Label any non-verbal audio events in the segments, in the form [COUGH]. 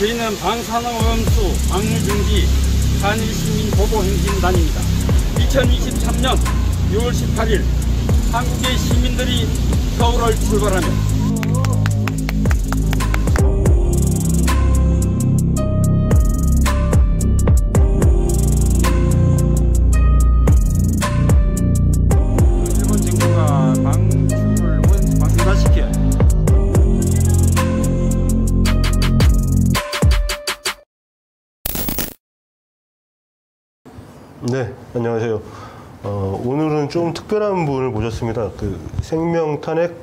저희는 방사능오염수 방류중지 한일시민보호행진단입니다. 2023년 6월 18일 한국의 시민들이 서울을 출발하며 안녕하세요. 어, 오늘은 좀 특별한 분을 모셨습니다. 그 생명 탄핵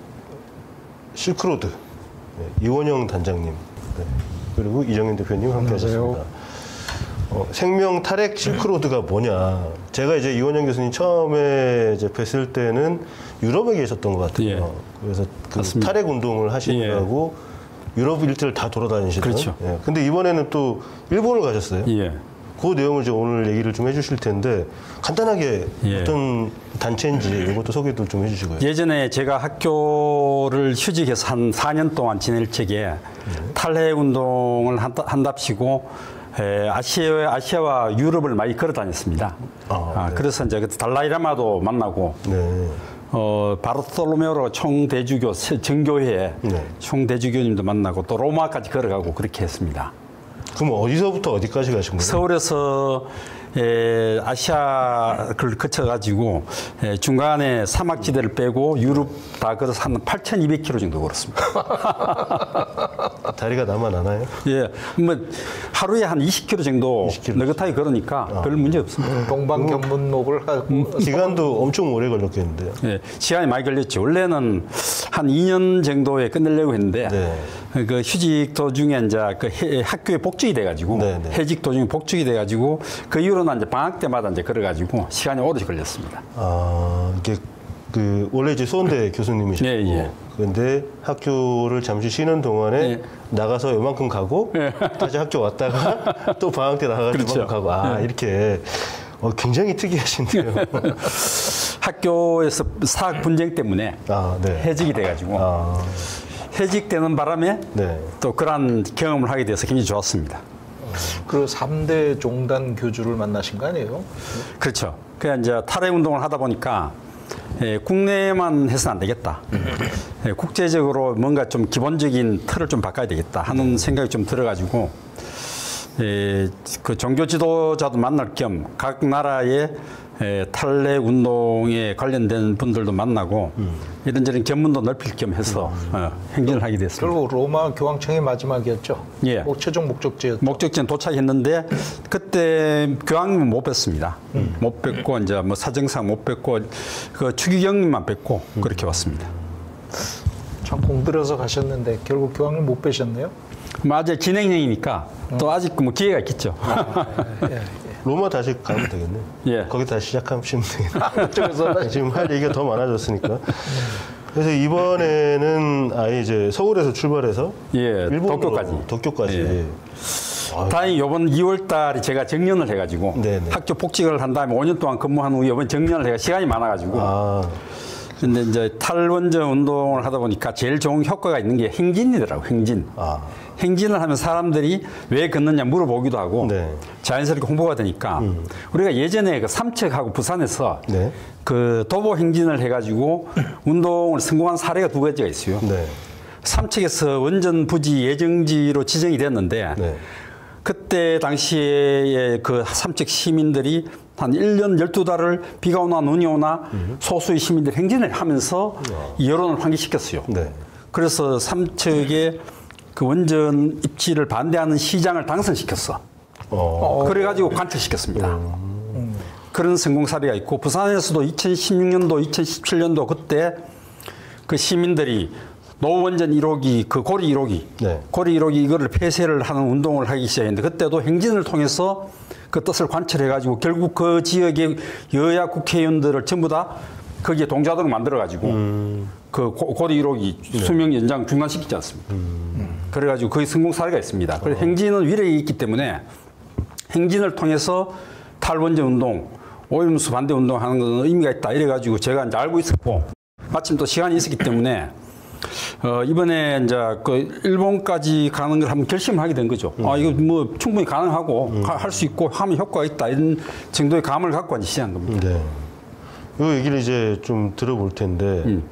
실크로드 네, 이원영 단장님 네, 그리고 이정현 대표님 함께하셨습니다. 어, 생명 탈핵 실크로드가 뭐냐? 제가 이제 이원영 교수님 처음에 이제 뵀을 때는 유럽에 계셨던 것 같아요. 예. 그래서 그 맞습니다. 탈핵 운동을 하시느라고 유럽 일주를 다 돌아다니시던. 그렇죠. 예. 근데 이번에는 또 일본을 가셨어요. 예. 그 내용을 이제 오늘 얘기를 좀 해주실 텐데 간단하게 예. 어떤 단체인지 이것도 소개도 좀 해주시고요. 예전에 제가 학교를 휴직해서 한 4년 동안 지낼 적에 탈핵 운동을 한다- 한답시고 에, 아시아, 아시아와 유럽을 많이 걸어 다녔습니다. 아, 아, 그래서 이제 달라이라마도 만나고 네. 어, 바르톨로메오로 총대주교 세- 정교회 네. 총대주교님도 만나고 또 로마까지 걸어가고 그렇게 했습니다. 그럼 어디서부터 어디까지 가신 거예요? 서울에서 에, 아시아를 거쳐가지고 에, 중간에 사막지대를 빼고 유럽 다 걸어서 한 8,200km 정도 걸었습니다. [LAUGHS] 다리가 남아나나요? 예, 뭐 하루에 한 20km 정도 20km. 느긋하게 걸으니까 별 문제 없습니다. 동방견문목을 하고 음. 기간도 엄청 오래 걸렸겠는데요. 예, 시간이 많이 걸렸죠. 원래는 한 2년 정도에 끝내려고 했는데 네. 그 휴직 도중에 이제 그 해- 학교에 복직이 돼가지고 네, 네. 해직 도중에 복직이 돼가지고 그 이후로는 이제 방학 때마다 이제 걸어가지고 시간이 오래 걸렸습니다. 아 이게 그 원래 이제 수원대 교수님이시고 예, 예. 근데 학교를 잠시 쉬는 동안에 예. 나가서 요만큼 가고 다시 학교 왔다가 [LAUGHS] 또 방학 때 나가서 그렇죠. 요만큼 가고 아 이렇게 어, 굉장히 특이하신데요. [LAUGHS] 학교에서 사학 분쟁 때문에 아 네. 해직이 돼가지고 아 해직되는 바람에 네. 또 그러한 경험을 하게 돼서 굉장히 좋았습니다. 그 3대 종단 교주를 만나신 거 아니에요? 그렇죠. 그냥 이제 탈핵 운동을 하다 보니까 예, 국내만 해서는 안 되겠다. 예, 국제적으로 뭔가 좀 기본적인 틀을 좀 바꿔야 되겠다 하는 생각이 좀 들어가지고 예, 그 종교 지도자도 만날 겸 각 나라의 예, 탈핵 운동에 관련된 분들도 만나고 이런저런 견문도 넓힐 겸 해서 어, 행진을 하게 됐습니다. 결국 로마 교황청이 마지막이었죠. 예. 목- 최종 목적지였죠. 목적지는 도착했는데 그때 교황님은 못 뵀습니다. 못 뵀고 이제 뭐 사정상 못 뵀고 그 추기경님만 뵀고 그렇게 왔습니다. 참 공들여서 가셨는데 결국 교황님 못 뵈셨네요. 뭐 아직 진행형이니까 또 아직 뭐 기회가 있겠죠. 예, 로마 다시 가면 되겠네. 예. 거기 다시 시작하시면 되겠네. 그쪽에서 [LAUGHS] 지금 할 얘기가 더 많아졌으니까. 그래서 이번에는 아예 이제 서울에서 출발해서 예, 일본으로, 도쿄까지. 도쿄까지. 예. 다행히 이번 2월 달에 제가 정년을 해가지고 네네. 학교 복직을 한 다음에 5년 동안 근무한 후에 이번 정년을 해가 시간이 많아가지고 아, 근데 이제 탈원전 운동을 하다 보니까 제일 좋은 효과가 있는 게 행진이더라고 행진. 아, 행진을 하면 사람들이 왜 걷느냐 물어보기도 하고 네. 자연스럽게 홍보가 되니까 우리가 예전에 그 삼척하고 부산에서 네. 그 도보 행진을 해가지고 운동을 성공한 사례가 두 가지가 있어요. 네. 삼척에서 원전 부지 예정지로 지정이 됐는데 네. 그때 당시에 그 삼척 시민들이 한 1년 12달을 비가 오나 눈이 오나 소수의 시민들 행진을 하면서 여론을 환기시켰어요. 네. 그래서 삼척에 그 원전 입지를 반대하는 시장을 당선시켰어. 어, 그래가지고 관철시켰습니다. 그런 성공 사례가 있고 부산에서도 2016년도, 2017년도 그때 그 시민들이 노원전 1호기, 그 고리 1호기, 네. 고리 1호기 이거를 폐쇄를 하는 운동을 하기 시작했는데 그때도 행진을 통해서 그 뜻을 관철해가지고 결국 그 지역의 여야 국회의원들을 전부 다 거기에 동조하도록 만들어가지고 그 고- 고리 1호기 수명 연장 중단시키지 않습니까? 그래가지고 거의 성공 사례가 있습니다. 그래서 행진은 위력이 있기 때문에 행진을 통해서 탈원전 운동, 오염수 반대 운동 하는 것은 의미가 있다. 이래가지고 제가 이제 알고 있었고 마침 또 시간이 있었기 때문에 어, 이번에 이제 그 일본까지 가는 걸 한번 결심하게 된 거죠. 아, 이거 뭐 충분히 가능하고 할수 있고 하면 효과가 있다. 이런 정도의 감을 갖고 이제 시작한 겁니다. 네. 이 얘기를 이제 좀 들어볼 텐데 음.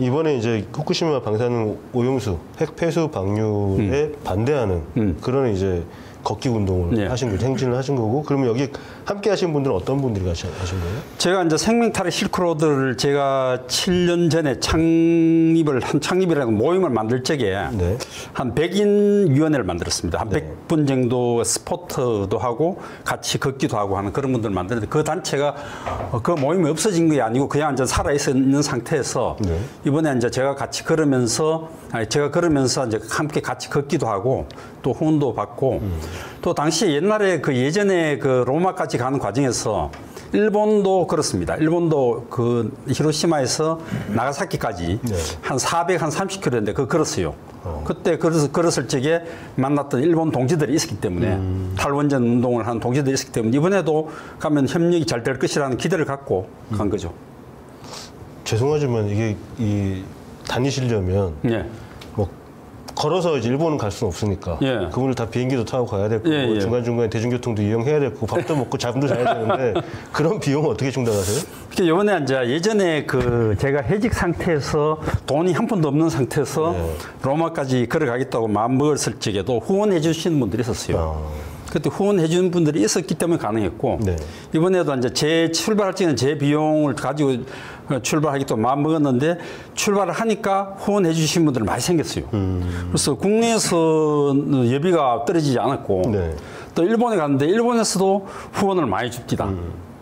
이번에 이제 후쿠시마 방사능 오염수 핵 폐수 방류에 반대하는 음. 그런 이제 걷기 운동을 네. 하신 거죠. 행진을 하신 거고 그러면 여기 함께 하신 분들은 어떤 분들이 가시- 하신 거예요? 제가 이제 생명탈의 실크로드를 제가 7년 전에 창립을 한 창립이라는 모임을 만들 적에 네. 한 100인 위원회를 만들었습니다. 한 네. 100분 정도 스포트도 하고 같이 걷기도 하고 하는 그런 분들을 만들었는데 그 단체가 어, 그 모임이 없어진 게 아니고 그냥 이제 살아 있는 상태에서 네. 이번에 이제 제가 같이 걸으면서 제가 걸으면서 이제 함께 같이 걷기도 하고 또 후원도 받고 또 당시 옛날에 그 예전에 그 로마까지 가는 과정에서 일본도 그렇습니다. 일본도 그 히로시마에서 나가사키까지 네. 한 400, 한 30km인데 그거 걸었어요. 그때 걸어서 걸었을 적에 만났던 일본 동지들이 있었기 때문에 탈원전 운동을 한 동지들이 있었기 때문에 이번에도 가면 협력이 잘 될 것이라는 기대를 갖고 간 거죠. 죄송하지만 이게 이 다니시려면 예. 뭐 걸어서 이제 일본은 갈 수는 없으니까 예. 그분들 다 비행기도 타고 가야 될 거고 예, 예. 중간 중간에 대중교통도 이용해야 될 거고 밥도 먹고 잠도 자야 되는데 [LAUGHS] 그런 비용은 어떻게 충당하세요? 그 이번에 이제 예전에 그 제가 해직 상태에서 돈이 한 푼도 없는 상태에서 네. 로마까지 걸어가겠다고 마음 먹었을 적에도 후원해 주시는 분들이 있었어요. 아. 그때 후원해 주는 분들이 있었기 때문에 가능했고 네. 이번에도 이제 제 출발할 적에는 제 비용을 가지고 출발하기도 마음 먹었는데 출발을 하니까 후원해 주신 분들 많이 생겼어요. 음. 그래서 국내에서 예비가 떨어지지 않았고 네. 또 일본에 갔는데 일본에서도 후원을 많이 줍니다.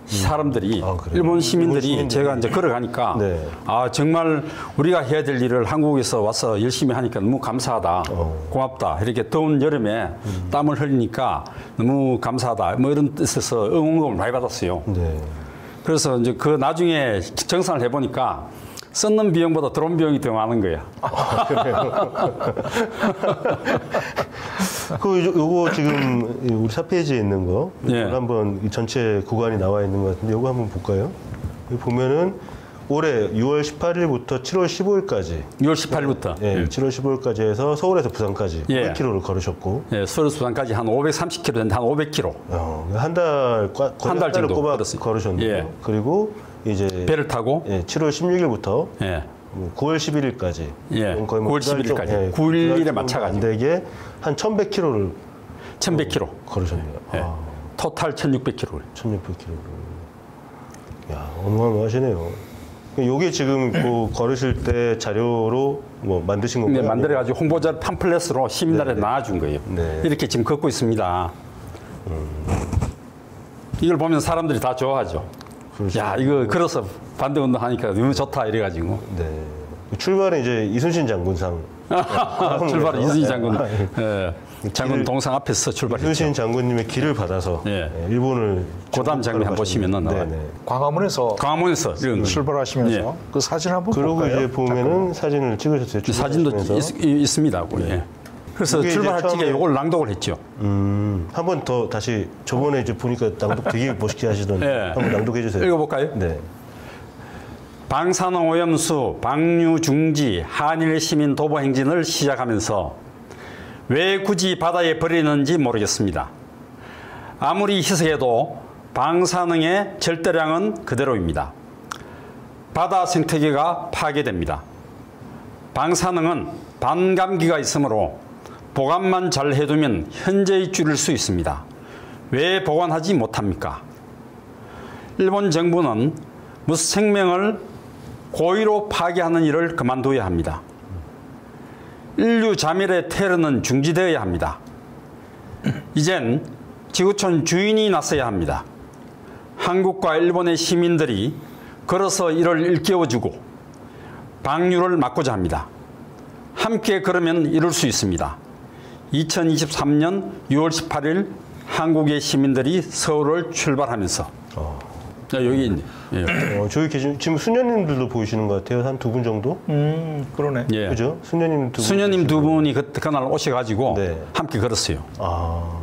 사람들이 아? 일본 시민들이 시민들이. 제가 이제 걸어가니까 네. 아 정말 우리가 해야 될 일을 한국에서 와서 열심히 하니까 너무 감사하다 어. 고맙다 이렇게 더운 여름에 땀을 흘리니까 너무 감사하다 뭐 이런 뜻에서 응원금을 많이 받았어요. 네. 그래서 이제 그 나중에 정산을 해보니까 썼는 비용보다 들어온 비용이 더 많은 거야. [LAUGHS] 그 요- 요거 지금 이 우리 4페이지에 있는 거 예. 한번 이 전체 구간이 나와 있는 것 같은데 요거 한번 볼까요? 여기 보면은 올해 6월 18일부터 7월 15일까지 6월 18일부터 예, 7월 15일까지 해서 서울에서 부산까지 예. 500km를 걸으셨고 예, 서울 수산까지 한 530km 되는데 한 500km 어, 한 달 거의 한달 한 달을 정도 꼬박. 걸으셨네요. 예. 그리고 이제 배를 타고 예, 7월 16일부터 예. 9월 11일까지 예, 9월 11일 까지. 9일 일에 맞춰가지고. 안 되게 한 1,100km를 1100km. 걸으셨네요. 예. 아, 토탈 1600km. 1,600km. 야, 어마어마하시네요. 요게 지금 네. [CLEARS THROAT] 그 걸으실 때 자료로 뭐 만드신 건가요? 네, 만들어가지고 홍보자 팜플렛으로 시민들에 나눠준 거예요. 네. 이렇게 지금 걷고 있습니다. 이걸 보면 사람들이 다 좋아하죠. 야, 이거 걸어서 반대 운동 하니까 너무 좋다 이래가지고. 네. 출발은 이제 이순신 장군상. [LAUGHS] 출발은 이순신 장군, 아, 예, 장군 동상 앞에서 출발했죠. 이순신 장군님의 길을 받아서 예. 예, 일본을 고담 장면 한번 보시면은 나와요. 네네. 광화문에서 광화문에서 이런 출발하시면서 예. 그 사진 한번 그리고 볼까요? 이제 보면은 사진을 찍으셨어요. 사진도 출발하시면서. 있, 있습니다. 예. 그래서 출발할 적에 이걸 낭독을 했죠. 음, 한 번 더 다시 저번에 이제 보니까 낭독 되게 [LAUGHS] 멋있게 하시던 예. 한번 낭독해 주세요. 읽어볼까요? 네. 방사능 오염수 방류 중지 한일 시민 도보 행진을 시작하면서 왜 굳이 바다에 버리는지 모르겠습니다. 아무리 희석해도 방사능의 절대량은 그대로입니다. 바다 생태계가 파괴됩니다. 방사능은 반감기가 있으므로 보관만 잘 해두면 현재의 줄일 수 있습니다. 왜 보관하지 못합니까? 일본 정부는 무수 생명을 고의로 파괴하는 일을 그만둬야 합니다. 인류 자멸의 테러는 중지되어야 합니다. 이젠 지구촌 주인이 나서야 합니다. 한국과 일본의 시민들이 걸어서 이를 일깨워주고 방류를 막고자 합니다. 함께 걸으면 이룰 수 있습니다. 2023년 6월 18일 한국의 시민들이 서울을 출발하면서 자, 여기 있네. 예. 어, 저기 계신 지금 수녀님들도 보이시는 것 같아요. 한 두 분 정도. 음, 그러네. 예. 그죠? 수녀님 두 분. 수녀님 두. 분이 그, 그날 오셔가지고 네. 함께 걸었어요. 아.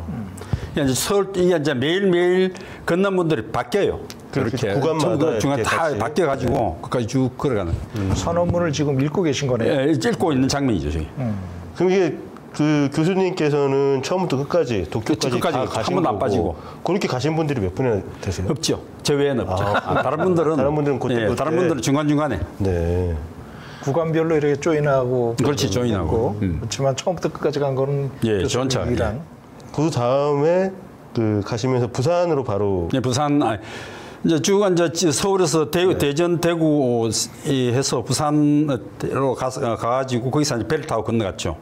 이제 서울 이게 이제 매일 매일 걷는 분들이 바뀌어요. 그렇게 그렇게 구간마다 중간 다 같이. 바뀌어 가지고 거기까지 쭉 걸어가는 선언문을 지금 읽고 계신 거네요. 예, 읽고 있는 장면이죠, 저기. 그럼 이게 그 교수님께서는 처음부터 끝까지 독교까지 끝까지 다 가신 번도 안 빠지고. 그렇게 가신 분들이 몇 분이나 되세요? 없죠. 저 외에는 없죠. 아, 다른 분들은 다른 분들은 그때 예, 그때. 다른 분들은 중간 중간에 네. 구간별로 이렇게 조인하고 그렇지, 조인하고. 음. 그렇지만 처음부터 끝까지 간 거는 예, 전차, 일랑 그 다음에 그 가시면서 부산으로 바로 예, 부산 아, 이제 쭉 이제 서울에서 대, 네. 대전 대구 이 해서 부산으로 가서 가가지고 거기서 이제 배를 타고 건너갔죠.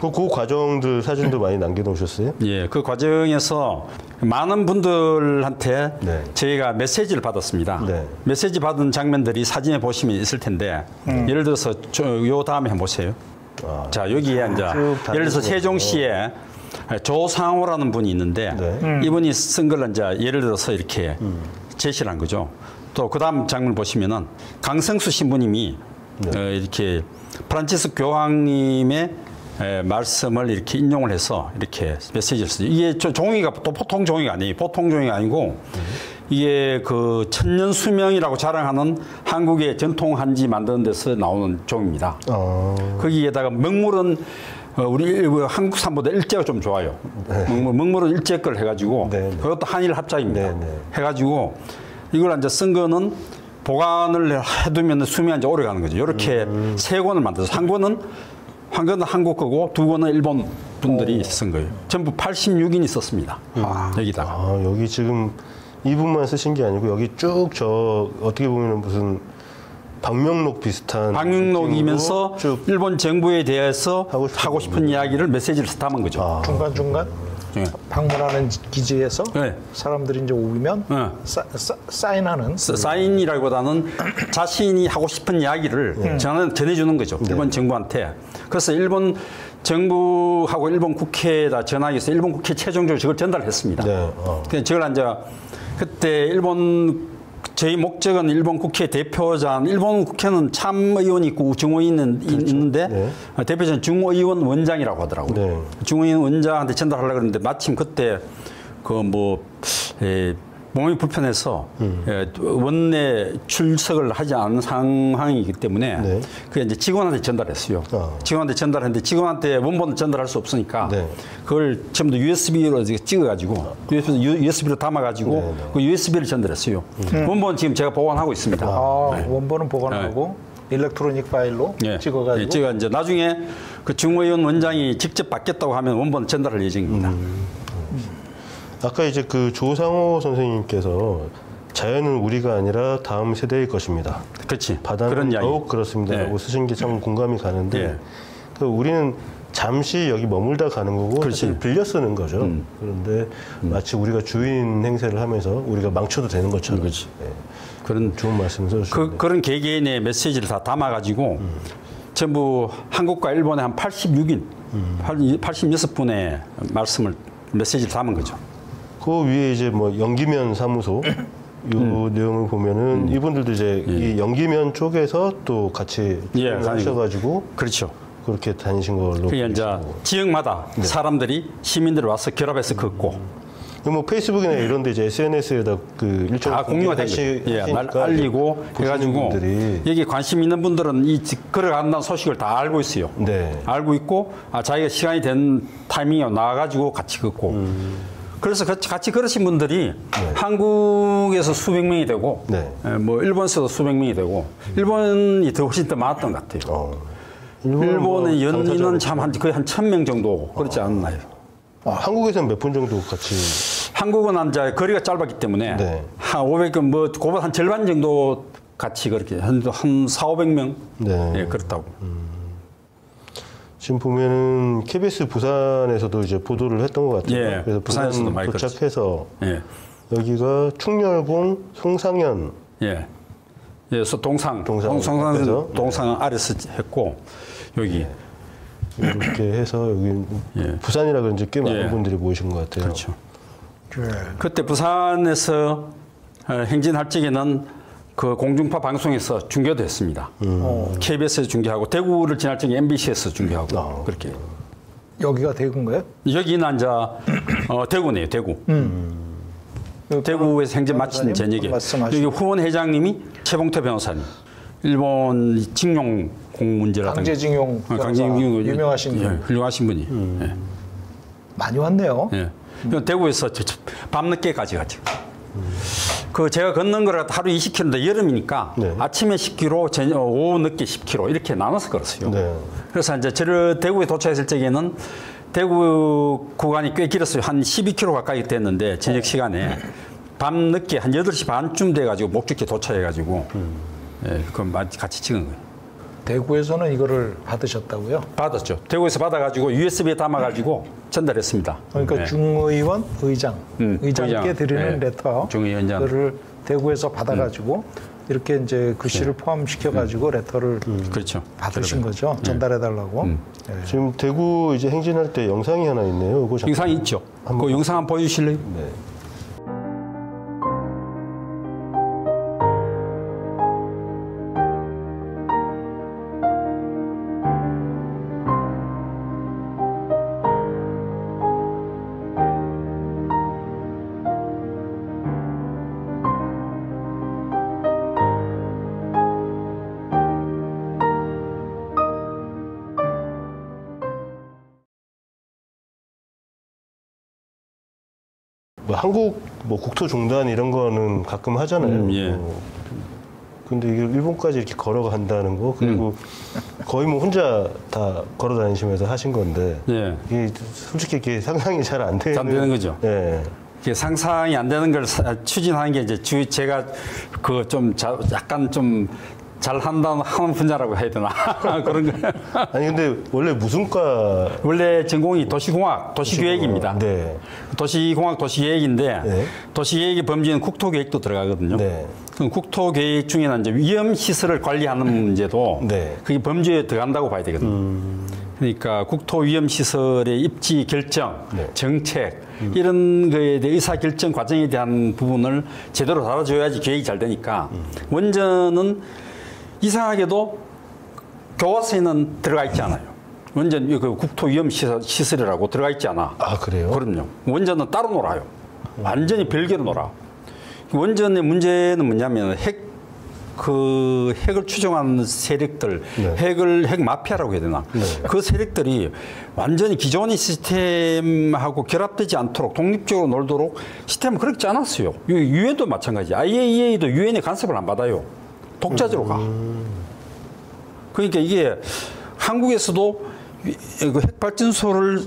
그, 그 과정들 사진도 많이 남겨놓으셨어요? 예, 그 과정에서 많은 분들한테 네. 저희가 메시지를 받았습니다. 네. 메시지 받은 장면들이 사진에 보시면 있을 텐데 예를 들어서 저, 요 다음에 한번 보세요. 아. 자 여기에 이제 예를 들어서 세종시에 조상호라는 분이 있는데 네. 이분이 쓴 걸 이제 예를 들어서 이렇게 제시를 한 거죠. 또 그 다음 장면 보시면은 강성수 신부님이 네. 어, 이렇게 프란치스 교황님의 에, 말씀을 이렇게 인용을 해서 이렇게 메시지를 쓰죠. 이게 저 종이가 또 보통 종이가 아니에요. 보통 종이가 아니고 이게 그 천년 수명이라고 자랑하는 한국의 전통 한지 만드는 데서 나오는 종입니다. 아, 거기에다가 먹물은 어, 우리 일- 그 한국 산보다 일제가 좀 좋아요. 먹물, 먹물은 일제 걸 해가지고 네, 네. 그것도 한일 합작입니다. 네, 네. 해가지고 이걸 이제 쓴 거는 보관을 해두면 수명이 이제 오래 가는 거죠. 이렇게 음. 세 권을 만들어서 한 권은 한 권은 한국 거고 두 권은 일본 분들이 쓴 거예요. 전부 86인이 썼습니다. 여기다가. 아, 여기 지금 이분만 쓰신 게 아니고 여기 쭉 저 어떻게 보면 무슨 방명록 비슷한 방명록이면서 일본 정부에 대해서 하고 하고 싶은 싶은, 이야기를 메시지를 담은 거죠. 아. 중간 중간 예. 방문하는 기지에서 네. 사람들이 이제 오면 네. 사, 사, 사인하는 사- 사인이라기보다는 자신이 하고 싶은 이야기를 저는 전해주는 거죠. 일본 정부한테. 그래서 일본 정부하고 일본 국회에다 전화해서 일본 국회 최종적으로 저걸 전달했습니다. 네. 어. 저걸 이제 그때 일본 저희 목적은 일본 국회 대표자, 일본 국회는 참의원이 있고 중의원은 있는데 네. 어, 대표자는 중의원 원장이라고 하더라고요. 네. 중의원 원장한테 전달하려고 그랬는데 마침 그때 그뭐 몸이 불편해서 음. 예, 원내 출석을 하지 않은 상황이기 때문에 네. 그 이제 직원한테 전달했어요. 아. 직원한테 전달했는데 직원한테 원본을 전달할 수 없으니까 네. 그걸 전부 다 USB로 찍어가지고 USB로 담아가지고 네, 네. 그 USB를 전달했어요. 원본 지금 제가 보관하고 있습니다. 아, 원본은 보관하고 일렉트로닉 파일로 예. 찍어가지고 예, 제가 이제 나중에 그 중의원 원장이 직접 받겠다고 하면 원본 전달할 예정입니다. 아까 이제 그 조상호 선생님께서 자연은 우리가 아니라 다음 세대의 것입니다. 그렇지. 바다는 그런 이야기. 더욱 그렇습니다라고 예. 쓰신 게 참 공감이 가는데 예. 그 우리는 잠시 여기 머물다 가는 거고 그렇지. 음. 빌려 쓰는 거죠. 그런데 마치 우리가 주인 행세를 하면서 우리가 망쳐도 되는 것처럼. 예. 그런 좋은 말씀 써주셨네요. 그, 그런 개개인의 메시지를 다 담아가지고 전부 한국과 일본의 한 86인, 86분의 말씀을 메시지를 담은 거죠. 그 위에 이제 뭐 연기면 사무소 이 음. 내용을 보면은 이분들도 이제 이 연기면 쪽에서 또 같이 예, 하셔가지고 그렇죠. 그렇게 다니신 걸로 그게 이제. 지역마다 사람들이 시민들이 와서 결합해서 걷고 뭐 페이스북이나 이런 데 이제 SNS에다 그 일정 다 공유가 된 거죠. 예, 날 알리고 해가지고 분들이 여기 관심 있는 분들은 이 지- 걸어간다는 소식을 다 알고 있어요. 네. 알고 있고 아 자기가 시간이 된 타이밍에 나와가지고 같이 걷고 음. 그래서 같이, 같이 걸으신 분들이 한국에서 수백 명이 되고 네. 에, 뭐 일본에서도 수백 명이 되고 일본이 더 훨씬 더 많았던 것 같아요. 어. 일본은 뭐 연인은 참 한 거의 한 천 명 정도 그렇지 않나요? 아, 한국에서는 몇 분 정도 같이 한국은 한 이제 거리가 짧았기 때문에 네. 한 500건 뭐 그보다 한 절반 정도 같이 그렇게 한, 한 4, 500명 네. 예, 그렇다고. 지금 보면은 KBS 부산에서도 이제 보도를 했던 것 같아요. 예, 그래서 부산에서도 부산 많이 도착해서 예. 여기가 충렬공 송상현 예. 예, 서 동상, 동상 동상? 동상 아래서 했고 여기 이렇게 해서 여기 예. 부산이라 그런지 꽤 많은 예. 분들이 모이신 것 같아요. 그렇죠. 예. 그때 부산에서 어, 행진할 적에는 그 공중파 방송에서 중계도 했습니다. 음. 어, KBS에서 중계하고 대구를 지날 적에 MBC에서 중계하고 아. 그렇게 여기가 대구인가요? 여기는 이제 [CLEARS THROAT] 어, 대구네요, 대구. 그 대구에서 행정 마친 말씀하시죠. 여기 후원 회장님이 최봉태 변호사님. 일본 징용 공 문제라든가 강제징용 어, 강제징용 유명하신 예, 분. 훌륭하신 분이. 많이 왔네요. 예. 예. 대구에서 밤늦게까지 가죠. 그 제가 걷는 거라 하루 20km인데 여름이니까 네. 아침에 10km, 저녁 오후 늦게 10km 이렇게 나눠서 걸었어요. 네. 그래서 이제 저를 대구에 도착했을 적에는 대구 구간이 꽤 길었어요. 한 12km 가까이 됐는데 저녁 시간에 밤 늦게 한 8시 반쯤 돼가지고 목적지에 도착해가지고 예, 그건 마- 같이 찍은 거예요. 대구에서는 이거를 받으셨다고요? 받았죠. 대구에서 받아가지고 USB에 담아가지고 [LAUGHS] 전달했습니다. 그러니까 예. 중의원 의장, 음, 의장께 의장. 드리는 예. 레터, 중의원장. 음. 그를 대구에서 받아가지고 이렇게 이제 글씨를 포함시켜가지고 레터를 그렇죠. 받으신 거죠. 전달해달라고. 음. 예. 지금 대구 이제 행진할 때 영상이 하나 있네요. 그거 잠깐- 영상이 있죠. 그 영상 한번 보여주실래요? 네. 한국 뭐 국토 중단 이런 거는 가끔 하잖아요. 음, 예. 어, 근데 이게 일본까지 이렇게 걸어간다는 거 그리고 거의 뭐 혼자 다 걸어 다니시면서 하신 건데 예. 이게 솔직히 이게 상상이 잘 안 되는 잘안 되는 거죠. 예. 이게 상상이 안 되는 걸 사- 추진하는 게 이제 주 제가 그 좀 약간 좀 잘한다는 하는 분야라고 해야 되나 [LAUGHS] 그런 거. 아니 근데 원래 무슨 과 원래 전공이 도시공학, 도시계획입니다. 네. 도시공학, 도시계획인데 네. 도시계획의 범주에는 국토계획도 들어가거든요. 네. 그럼 국토계획 중에는 이제 위험 시설을 관리하는 문제도 네. 그게 범주에 들어간다고 봐야 되거든요. 그러니까 국토 위험 시설의 입지 결정, 네. 정책 이런 거에 대해 의사 결정 과정에 대한 부분을 제대로 다뤄줘야지 계획이 잘 되니까 원전은 이상하게도 교과서에는 들어가 있지 않아요. 원전 그 국토 위험 시설, 시설이라고 들어가 있지 않아. 아 그래요? 그럼요. 원전은 따로 놀아요. 완전히 별개로 놀아. 원전의 문제는 뭐냐면 핵, 그 핵을 추종하는 세력들, 네. 핵을 핵 마피아라고 해야 되나? 네. 그 세력들이 완전히 기존의 시스템하고 결합되지 않도록 독립적으로 놀도록 시스템을 그렇게 짜놨어요. 유엔도 마찬가지. IAEA도 유엔의 간섭을 안 받아요. 독자적으로 가. 그러니까 이게 한국에서도 이- 그 핵발전소를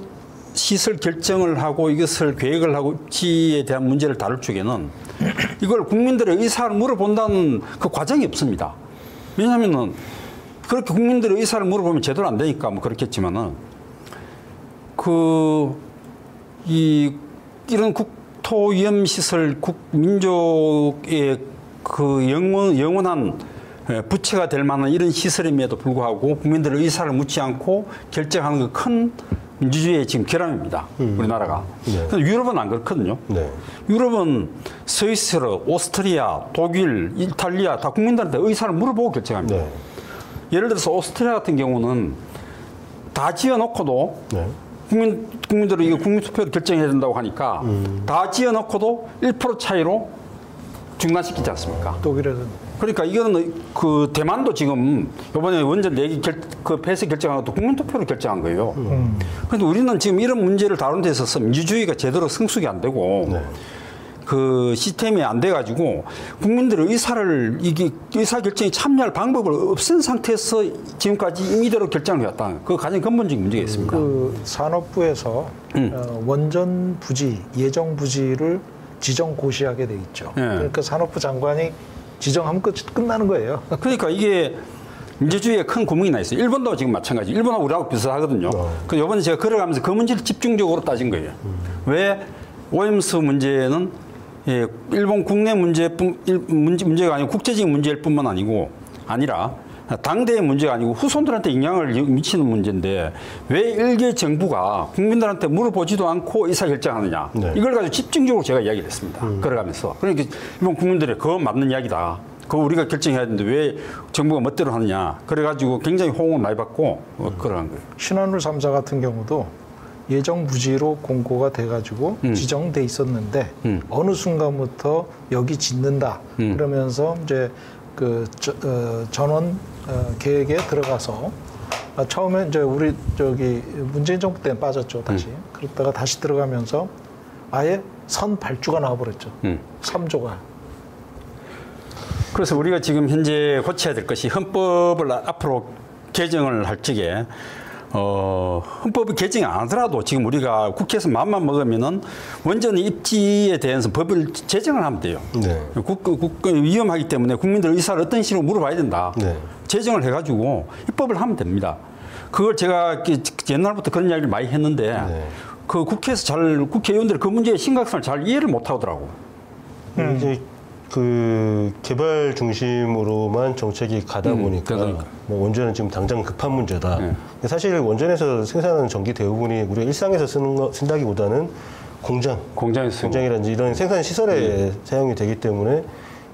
시설 결정을 하고 이것을 계획을 하고 입지에 대한 문제를 다룰 쪽에는 이걸 국민들의 의사를 물어본다는 그 과정이 없습니다. 왜냐하면은 그렇게 국민들의 의사를 물어보면 제대로 안 되니까 뭐 그렇겠지만은 그 이 이런 국토 위험 시설 국 민족의 그 영원 영원한 예, 부채가 될 만한 이런 시설임에도 불구하고 국민들의 의사를 묻지 않고 결정하는 그 큰 민주주의의 지금 결함입니다. 우리나라가. 네. 유럽은 안 그렇거든요. 네. 유럽은 스위스, 오스트리아, 독일, 이탈리아 다 국민들한테 의사를 물어보고 결정합니다. 네. 예를 들어서 오스트리아 같은 경우는 다 지어놓고도 네. 국민 국민들은 이거 국민 투표로 결정해야 된다고 하니까 음. 다 지어놓고도 1% 차이로 중단시키지 않습니까? 독일에서는 그러니까 이거는 그 대만도 지금 이번에 원전 내기 결, 그 폐쇄 결정한 것도 국민 투표로 결정한 거예요. 음. 그런데 우리는 지금 이런 문제를 다루는 데 있어서 민주주의가 제대로 성숙이 안 되고 네. 그 시스템이 안 돼 가지고 국민들의 의사를 이게 의사 결정에 참여할 방법을 없앤 상태에서 지금까지 임의대로 결정을 해왔다. 그 가장 근본적인 문제가 있습니다. 그 산업부에서 음. 어, 원전 부지 예정 부지를 지정 고시하게 돼 있죠. 예. 그러니까 산업부 장관이 지정하면 끝, 끝나는 거예요. [LAUGHS] 그러니까 이게 민주주의에 큰 구멍이 나 있어요. 일본도 지금 마찬가지. 일본하고 우리하고 비슷하거든요. 그 이번에 제가 걸어가면서 그 문제를 집중적으로 따진 거예요. 왜 오염수 문제는 예, 일본 국내 문제뿐 일- 문제 문제가 아니고 국제적인 문제일 뿐만 아니고 아니라 당대의 문제가 아니고 후손들한테 영향을 미치는 문제인데 왜 일개 정부가 국민들한테 물어보지도 않고 의사결정하느냐 네. 이걸 가지고 집중적으로 제가 이야기를 했습니다. 걸어가면서 그러니까 일본 국민들이 그거 맞는 이야기다. 그거 우리가 결정해야 되는데 왜 정부가 멋대로 하느냐. 그래가지고 굉장히 호응을 많이 받고 어, 걸어간 거예요. 신한울 3사 같은 경우도 예정 부지로 공고가 돼가지고 음. 지정돼 있었는데 음. 어느 순간부터 여기 짓는다 음. 그러면서 이제 그 저- 어, 전원 어, 계획에 들어가서 아, 처음에 이제 우리 저기 문재인 정부 때는 빠졌죠 다시 음. 그러다가 다시 들어가면서 아예 선 발주가 나와버렸죠 음. 삼조가 그래서 우리가 지금 현재 고쳐야 될 것이 헌법을 앞으로 개정을 할 적에 어, 헌법을 개정 안 하더라도 지금 우리가 국회에서 마음만 먹으면은 원전 입지에 대해서 법을 제정을 하면 돼요. 네. 국, 국, 위험하기 때문에 국민들 의사를 어떤 식으로 물어봐야 된다. 네. 제정을 해가지고 입법을 하면 됩니다. 그걸 제가 그 옛날부터 그런 이야기를 많이 했는데 네. 그 국회에서 잘 국회의원들이 그 문제의 심각성을 잘 이해를 못 하더라고. 이제 그 개발 중심으로만 정책이 가다 음, 보니까 그러니까. 뭐 원전은 지금 당장 급한 문제다. 네. 근데 사실 원전에서 생산하는 전기 대부분이 우리가 일상에서 쓰는 거 쓴다기보다는 공장, 공장에서. 공장이라든지 이런 생산 시설에 사용이 되기 때문에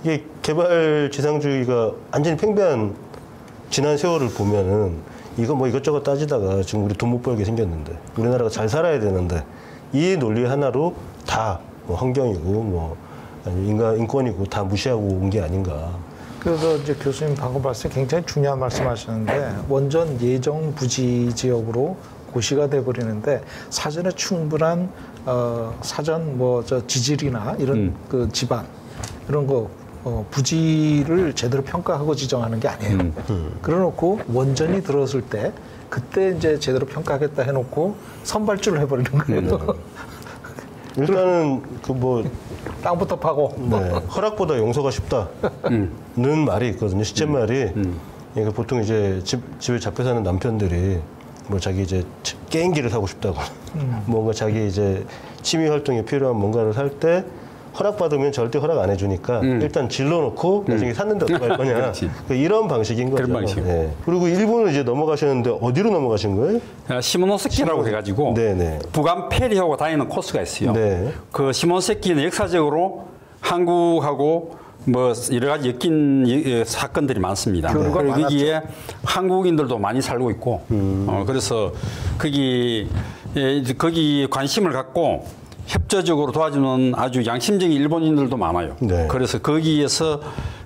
이게 개발 지상주의가 완전히 팽배한 지난 세월을 보면은 이거 뭐 이것저것 따지다가 지금 우리 돈 못 벌게 생겼는데 우리나라가 잘 살아야 되는데 이 논리 하나로 다 뭐 환경이고 뭐 인간 인권이고 다 무시하고 온 게 아닌가. 그래서 이제 교수님 방금 말씀 굉장히 중요한 말씀하셨는데 원전 예정 부지 지역으로 고시가 돼 버리는데 사전에 충분한 어, 사전 뭐 저 지질이나 이런 음. 그 집안 이런 거 어, 부지를 제대로 평가하고 지정하는 게 아니에요. 음. 그래놓고 원전이 들어섰을 때 그때 이제 제대로 평가하겠다 해놓고 선발주를 해버리는 거예요. [LAUGHS] 일단은 그뭐 땅부터 파고. 네, 허락보다 용서가 쉽다는 말이 있거든요. 시쳇말이. 그러니까 보통 이제 집, 집에 잡혀 사는 남편들이 뭐 자기 이제 치- 게임기를 사고 싶다고 뭔가 자기 이제 취미 활동에 필요한 뭔가를 살 때 허락받으면 절대 허락 안 해주니까 일단 질러놓고 나중에 샀는데 어떡할 [LAUGHS] 거냐. 그러니까 이런 방식인 거죠. 그런 방식이고. 네. 그리고 일본을 이제 넘어가셨는데 어디로 넘어가신 거예요? 시모노세키라고 해가지고 네네. 북한 페리하고 다니는 코스가 있어요. 네. 그 시모노세키는 역사적으로 한국하고 뭐 여러 가지 엮인 예, 사건들이 많습니다. 교류가 그리고. 거기에 한국인들도 많이 살고 있고, 음. 어, 그래서 거기 예, 거기 관심을 갖고 협조적으로 도와주는 아주 양심적인 일본인들도 많아요. 네. 그래서 거기에서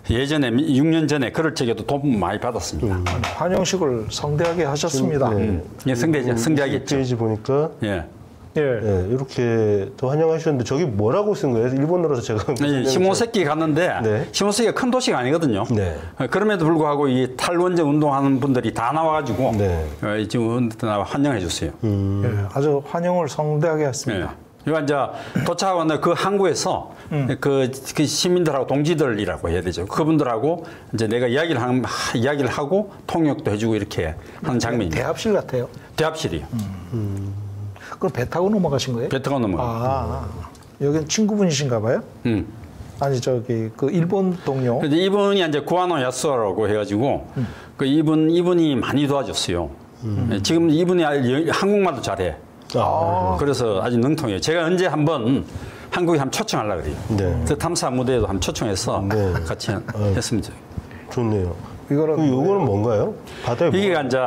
예전에 6년 전에 그럴 적에도 돈 많이 받았습니다. 음. 환영식을 성대하게 하셨습니다. 네. 음. 예, 성대죠. 성대하겠죠. 페이지 보니까 예. 예. 예, 이렇게 또 환영하셨는데 저기 뭐라고 쓴 거예요? 일본어라서 제가 네, 시모세키 갔는데 네. 시모세키가 큰 도시가 아니거든요. 네. 어, 그럼에도 불구하고 이 탈원전 운동하는 분들이 다 나와가지고 네. 어, 지금 환영해 줬어요. 음. 예, 아주 환영을 성대하게 했습니다. 예. 그리고 이제 도착하고 그 항구에서 그, 그 시민들하고 동지들이라고 해야 되죠. 그분들하고 이제 내가 이야기를 한, 하- 이야기를 하고 통역도 해주고 이렇게 하는 장면입니다. 대합실 같아요. 대합실이요. 그럼 배 타고 넘어가신 거예요? 배 타고 넘어가. 아, 여긴 친구분이신가 봐요? 음. 아니 저기 그 일본 동료. 근데 이분이 이제 구아노 야스라고 해가지고 그 이분 이분이 많이 도와줬어요. 예, 지금 이분이 여- 한국말도 잘해. 아, 그래서 아주 능통해요. 제가 언제 한번 한국에 한번 초청하려 그래요. 네. 그 탐사 무대에도 한번 초청해서 네. 같이 했습니다. 좋네요. 이거는 그 요거는 뭔가요? 바다에 뭐? 이게 이제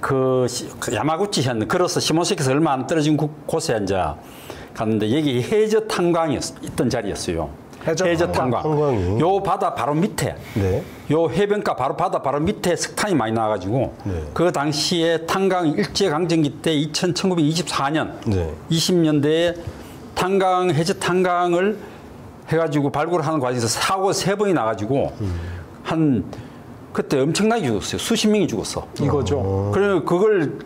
그, 시- 그 야마구치 현 걸어서 시모세키에서 얼마 안 떨어진 곳- 곳에 이제 갔는데 여기 해저 탄광이 있던 자리였어요. 해저 탄광. 탄광이. 요 바다 바로 밑에 네. 요 해변가 바로 바다 바로 밑에 석탄이 많이 나와가지고 네. 그 당시에 탄광 일제 강점기 때 2000, 1924년 네. 20년대에 탄광 해저 탄광을 해가지고 발굴하는 과정에서 사고 세 번이 나가지고 한 그때 엄청나게 죽었어요. 수십 명이 죽었어. 이거죠. 그래 그걸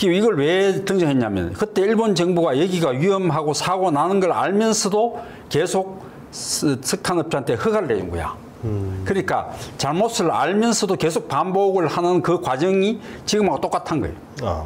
이걸 왜 등장했냐면 그때 일본 정부가 여기가 위험하고 사고 나는 걸 알면서도 계속 스- 석탄업자한테 허가를 내준 거야. 그러니까 잘못을 알면서도 계속 반복을 하는 그 과정이 지금하고 똑같은 거예요. 아.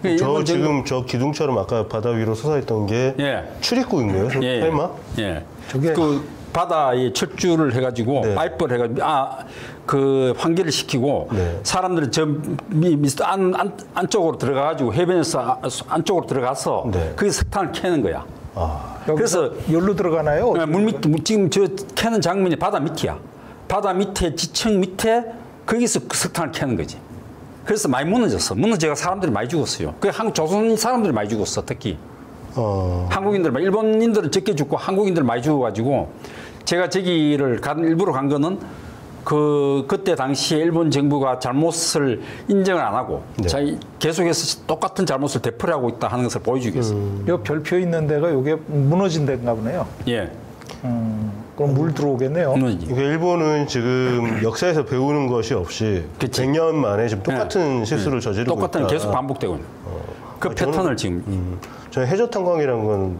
그러니까 저 지금 저 기둥처럼 아까 바다 위로 솟아있던 게 예. 출입구인가요? 저 예. 설마? 예. 저게- 그 바다에 철줄을 해가지고 네. 파이프를 해가지고 아 그 환기를 시키고 네. 사람들은 저 미, 미, 안, 안, 안쪽으로 들어가가지고 해변에서 아- 안쪽으로 들어가서 네. 거기 석탄을 캐는 거야. 아. 그래서 열로 들어가나요? 네, 물 밑, 물- 지금 저 캐는 장면이 바다 밑이야. 바다 밑에 지층 밑에 거기서 그 석탄을 캐는 거지. 그래서 많이 무너졌어. 무너져가 사람들이 많이 죽었어요. 그 한국 조선 사람들이 많이 죽었어. 특히 어, 한국인들, 일본인들은 적게 죽고 한국인들 많이 죽어가지고 제가 저기를 간 일부러 간 거는 그 그때 당시에 일본 정부가 잘못을 인정을 안 하고 네. 자 계속해서 똑같은 잘못을 되풀이하고 있다 하는 것을 보여주겠어. 요요 별표 있는 데가 요게 무너진 데인가 보네요. 예, 음, 그럼 물 들어오겠네요. 무너지. 그러니까 일본은 지금 역사에서 배우는 것이 없이 그치. 100년 만에 지금 똑같은 실수를 저지르고 똑같은 있다. 계속 반복되고 있는. 그 아, 저는- 패턴을 지금 음, 저는 해저 탄광이라는 건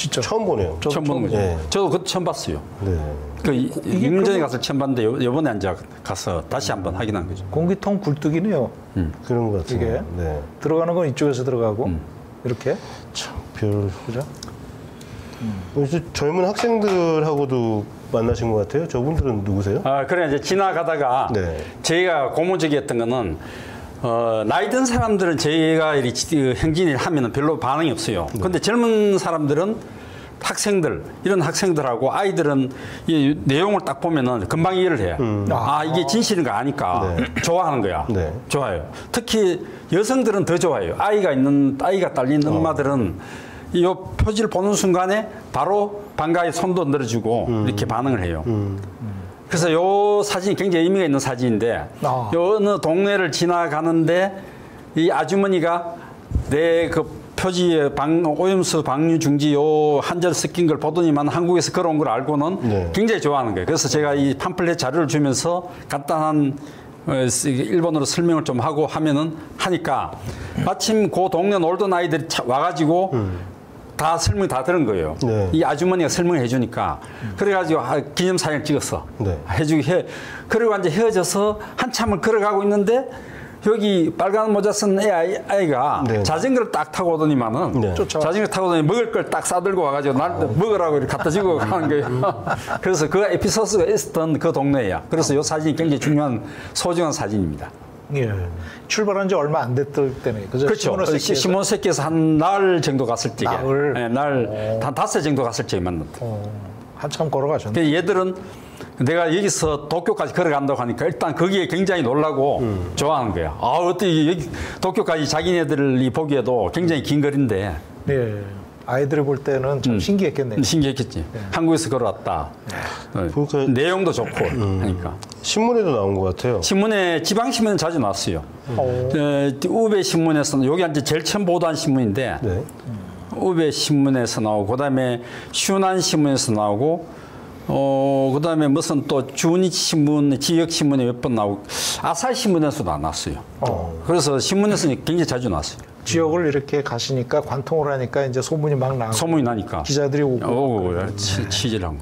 진짜. 처음 보네요. 저- 처음 보는 거죠. 예. 저도 그때 처음 봤어요. 네. 그 임전에 가서 처음 봤는데 요- 요번에 이제 가서 다시 한번 확인한 거죠. 공기통 굴뚝이네요. 그런 것 같아요. 이게? 네. 들어가는 건 이쪽에서 들어가고 음. 이렇게 참, 별. 그죠? 어, 이제 젊은 학생들하고도 만나신 것 같아요. 저분들은 누구세요? 아, 그래 이제 지나가다가 네. 저희가 고무적이었던 거는 어, 나이 든 사람들은 저희가 이 행진을 하면은 별로 반응이 없어요. 근데 젊은 사람들은 학생들 이런 학생들하고 아이들은 이 내용을 딱 보면은 금방 이해를 해요. 아 이게 진실인가 아니까 [CLEARS THROAT] 좋아하는 거야. 네. 좋아요. 특히 여성들은 더 좋아요. 아이가 있는 아이가 딸린 엄마들은 이 표지를 보는 순간에 바로 반가이 손도 늘어주고 이렇게 반응을 해요. 그래서 요 사진이 굉장히 의미가 있는 사진인데 아. 요 어느 동네를 지나가는데 이 아주머니가 내그 표지에 방, 오염수 방류 중지 요 한절 섞인 걸 보더니만 한국에서 걸어온 걸 알고는 네. 굉장히 좋아하는 거예요. 그래서 제가 이 팜플렛 자료를 주면서 간단한 어, 쓰- 일본어로 설명을 좀 하고 하면은 하니까 마침 그 동네 놀던 아이들이 차- 와가지고 다 설명 다 들은 거예요. 네. 이 아주머니가 설명을 해주니까 그래가지고 아, 기념 사진을 찍었어. 네. 해주기 해. 그리고 이제 헤어져서 한참을 걸어가고 있는데 여기 빨간 모자 쓴애 아이, 아이가 네. 자전거를 딱 타고 오더니만은 네. 자전거 타고 오더니 먹을 걸 딱 싸들고 와가지고 날 먹으라고 이렇게 갖다 주고 [LAUGHS] 가는 거예요. 그래서 그 에피소드가 있었던 그 동네야. 그래서 이 사진이 굉장히 중요한 소중한 사진입니다. 예. 출발한 지 얼마 안 됐을 때네. 그죠? 그렇죠. 시모노세키에서. 시몬세키에서 한 날 정도 갔을 적에, 나흘? 네, 날 한 닷새 정도 갔을 적에 만났다. 어, 한참 걸어가셨네. 얘들은 내가 여기서 도쿄까지 걸어간다고 하니까 일단 거기에 굉장히 놀라고 좋아하는 거야. 아, 어떻게 여기 도쿄까지 자기네들이 보기에도 굉장히 긴 거리인데 예. 아이들이 볼 때는 참 신기했겠네요. 신기했겠지. 한국에서 걸어왔다. 어, 그러니까- 내용도 좋고 하니까. 신문에도 나온 것 같아요. 신문에 지방 신문에 자주 나왔어요. 어. 어, 우베 신문에서는 여기 이제 제일 처음 보도한 신문인데 네. 우베 신문에서 나오고 그다음에 슈난 신문에서 나오고 어 그 다음에 무슨 또 주니치 신문 지역 신문에 몇 번 나오고 아사히 신문에서도 안 나왔어요. 그래서 신문에서는 굉장히 자주 나왔어요. 지역을 이렇게 가시니까 관통을 하니까 이제 소문이 막 나고 소문이 나니까 기자들이 오고 오고 치- 취재를 하고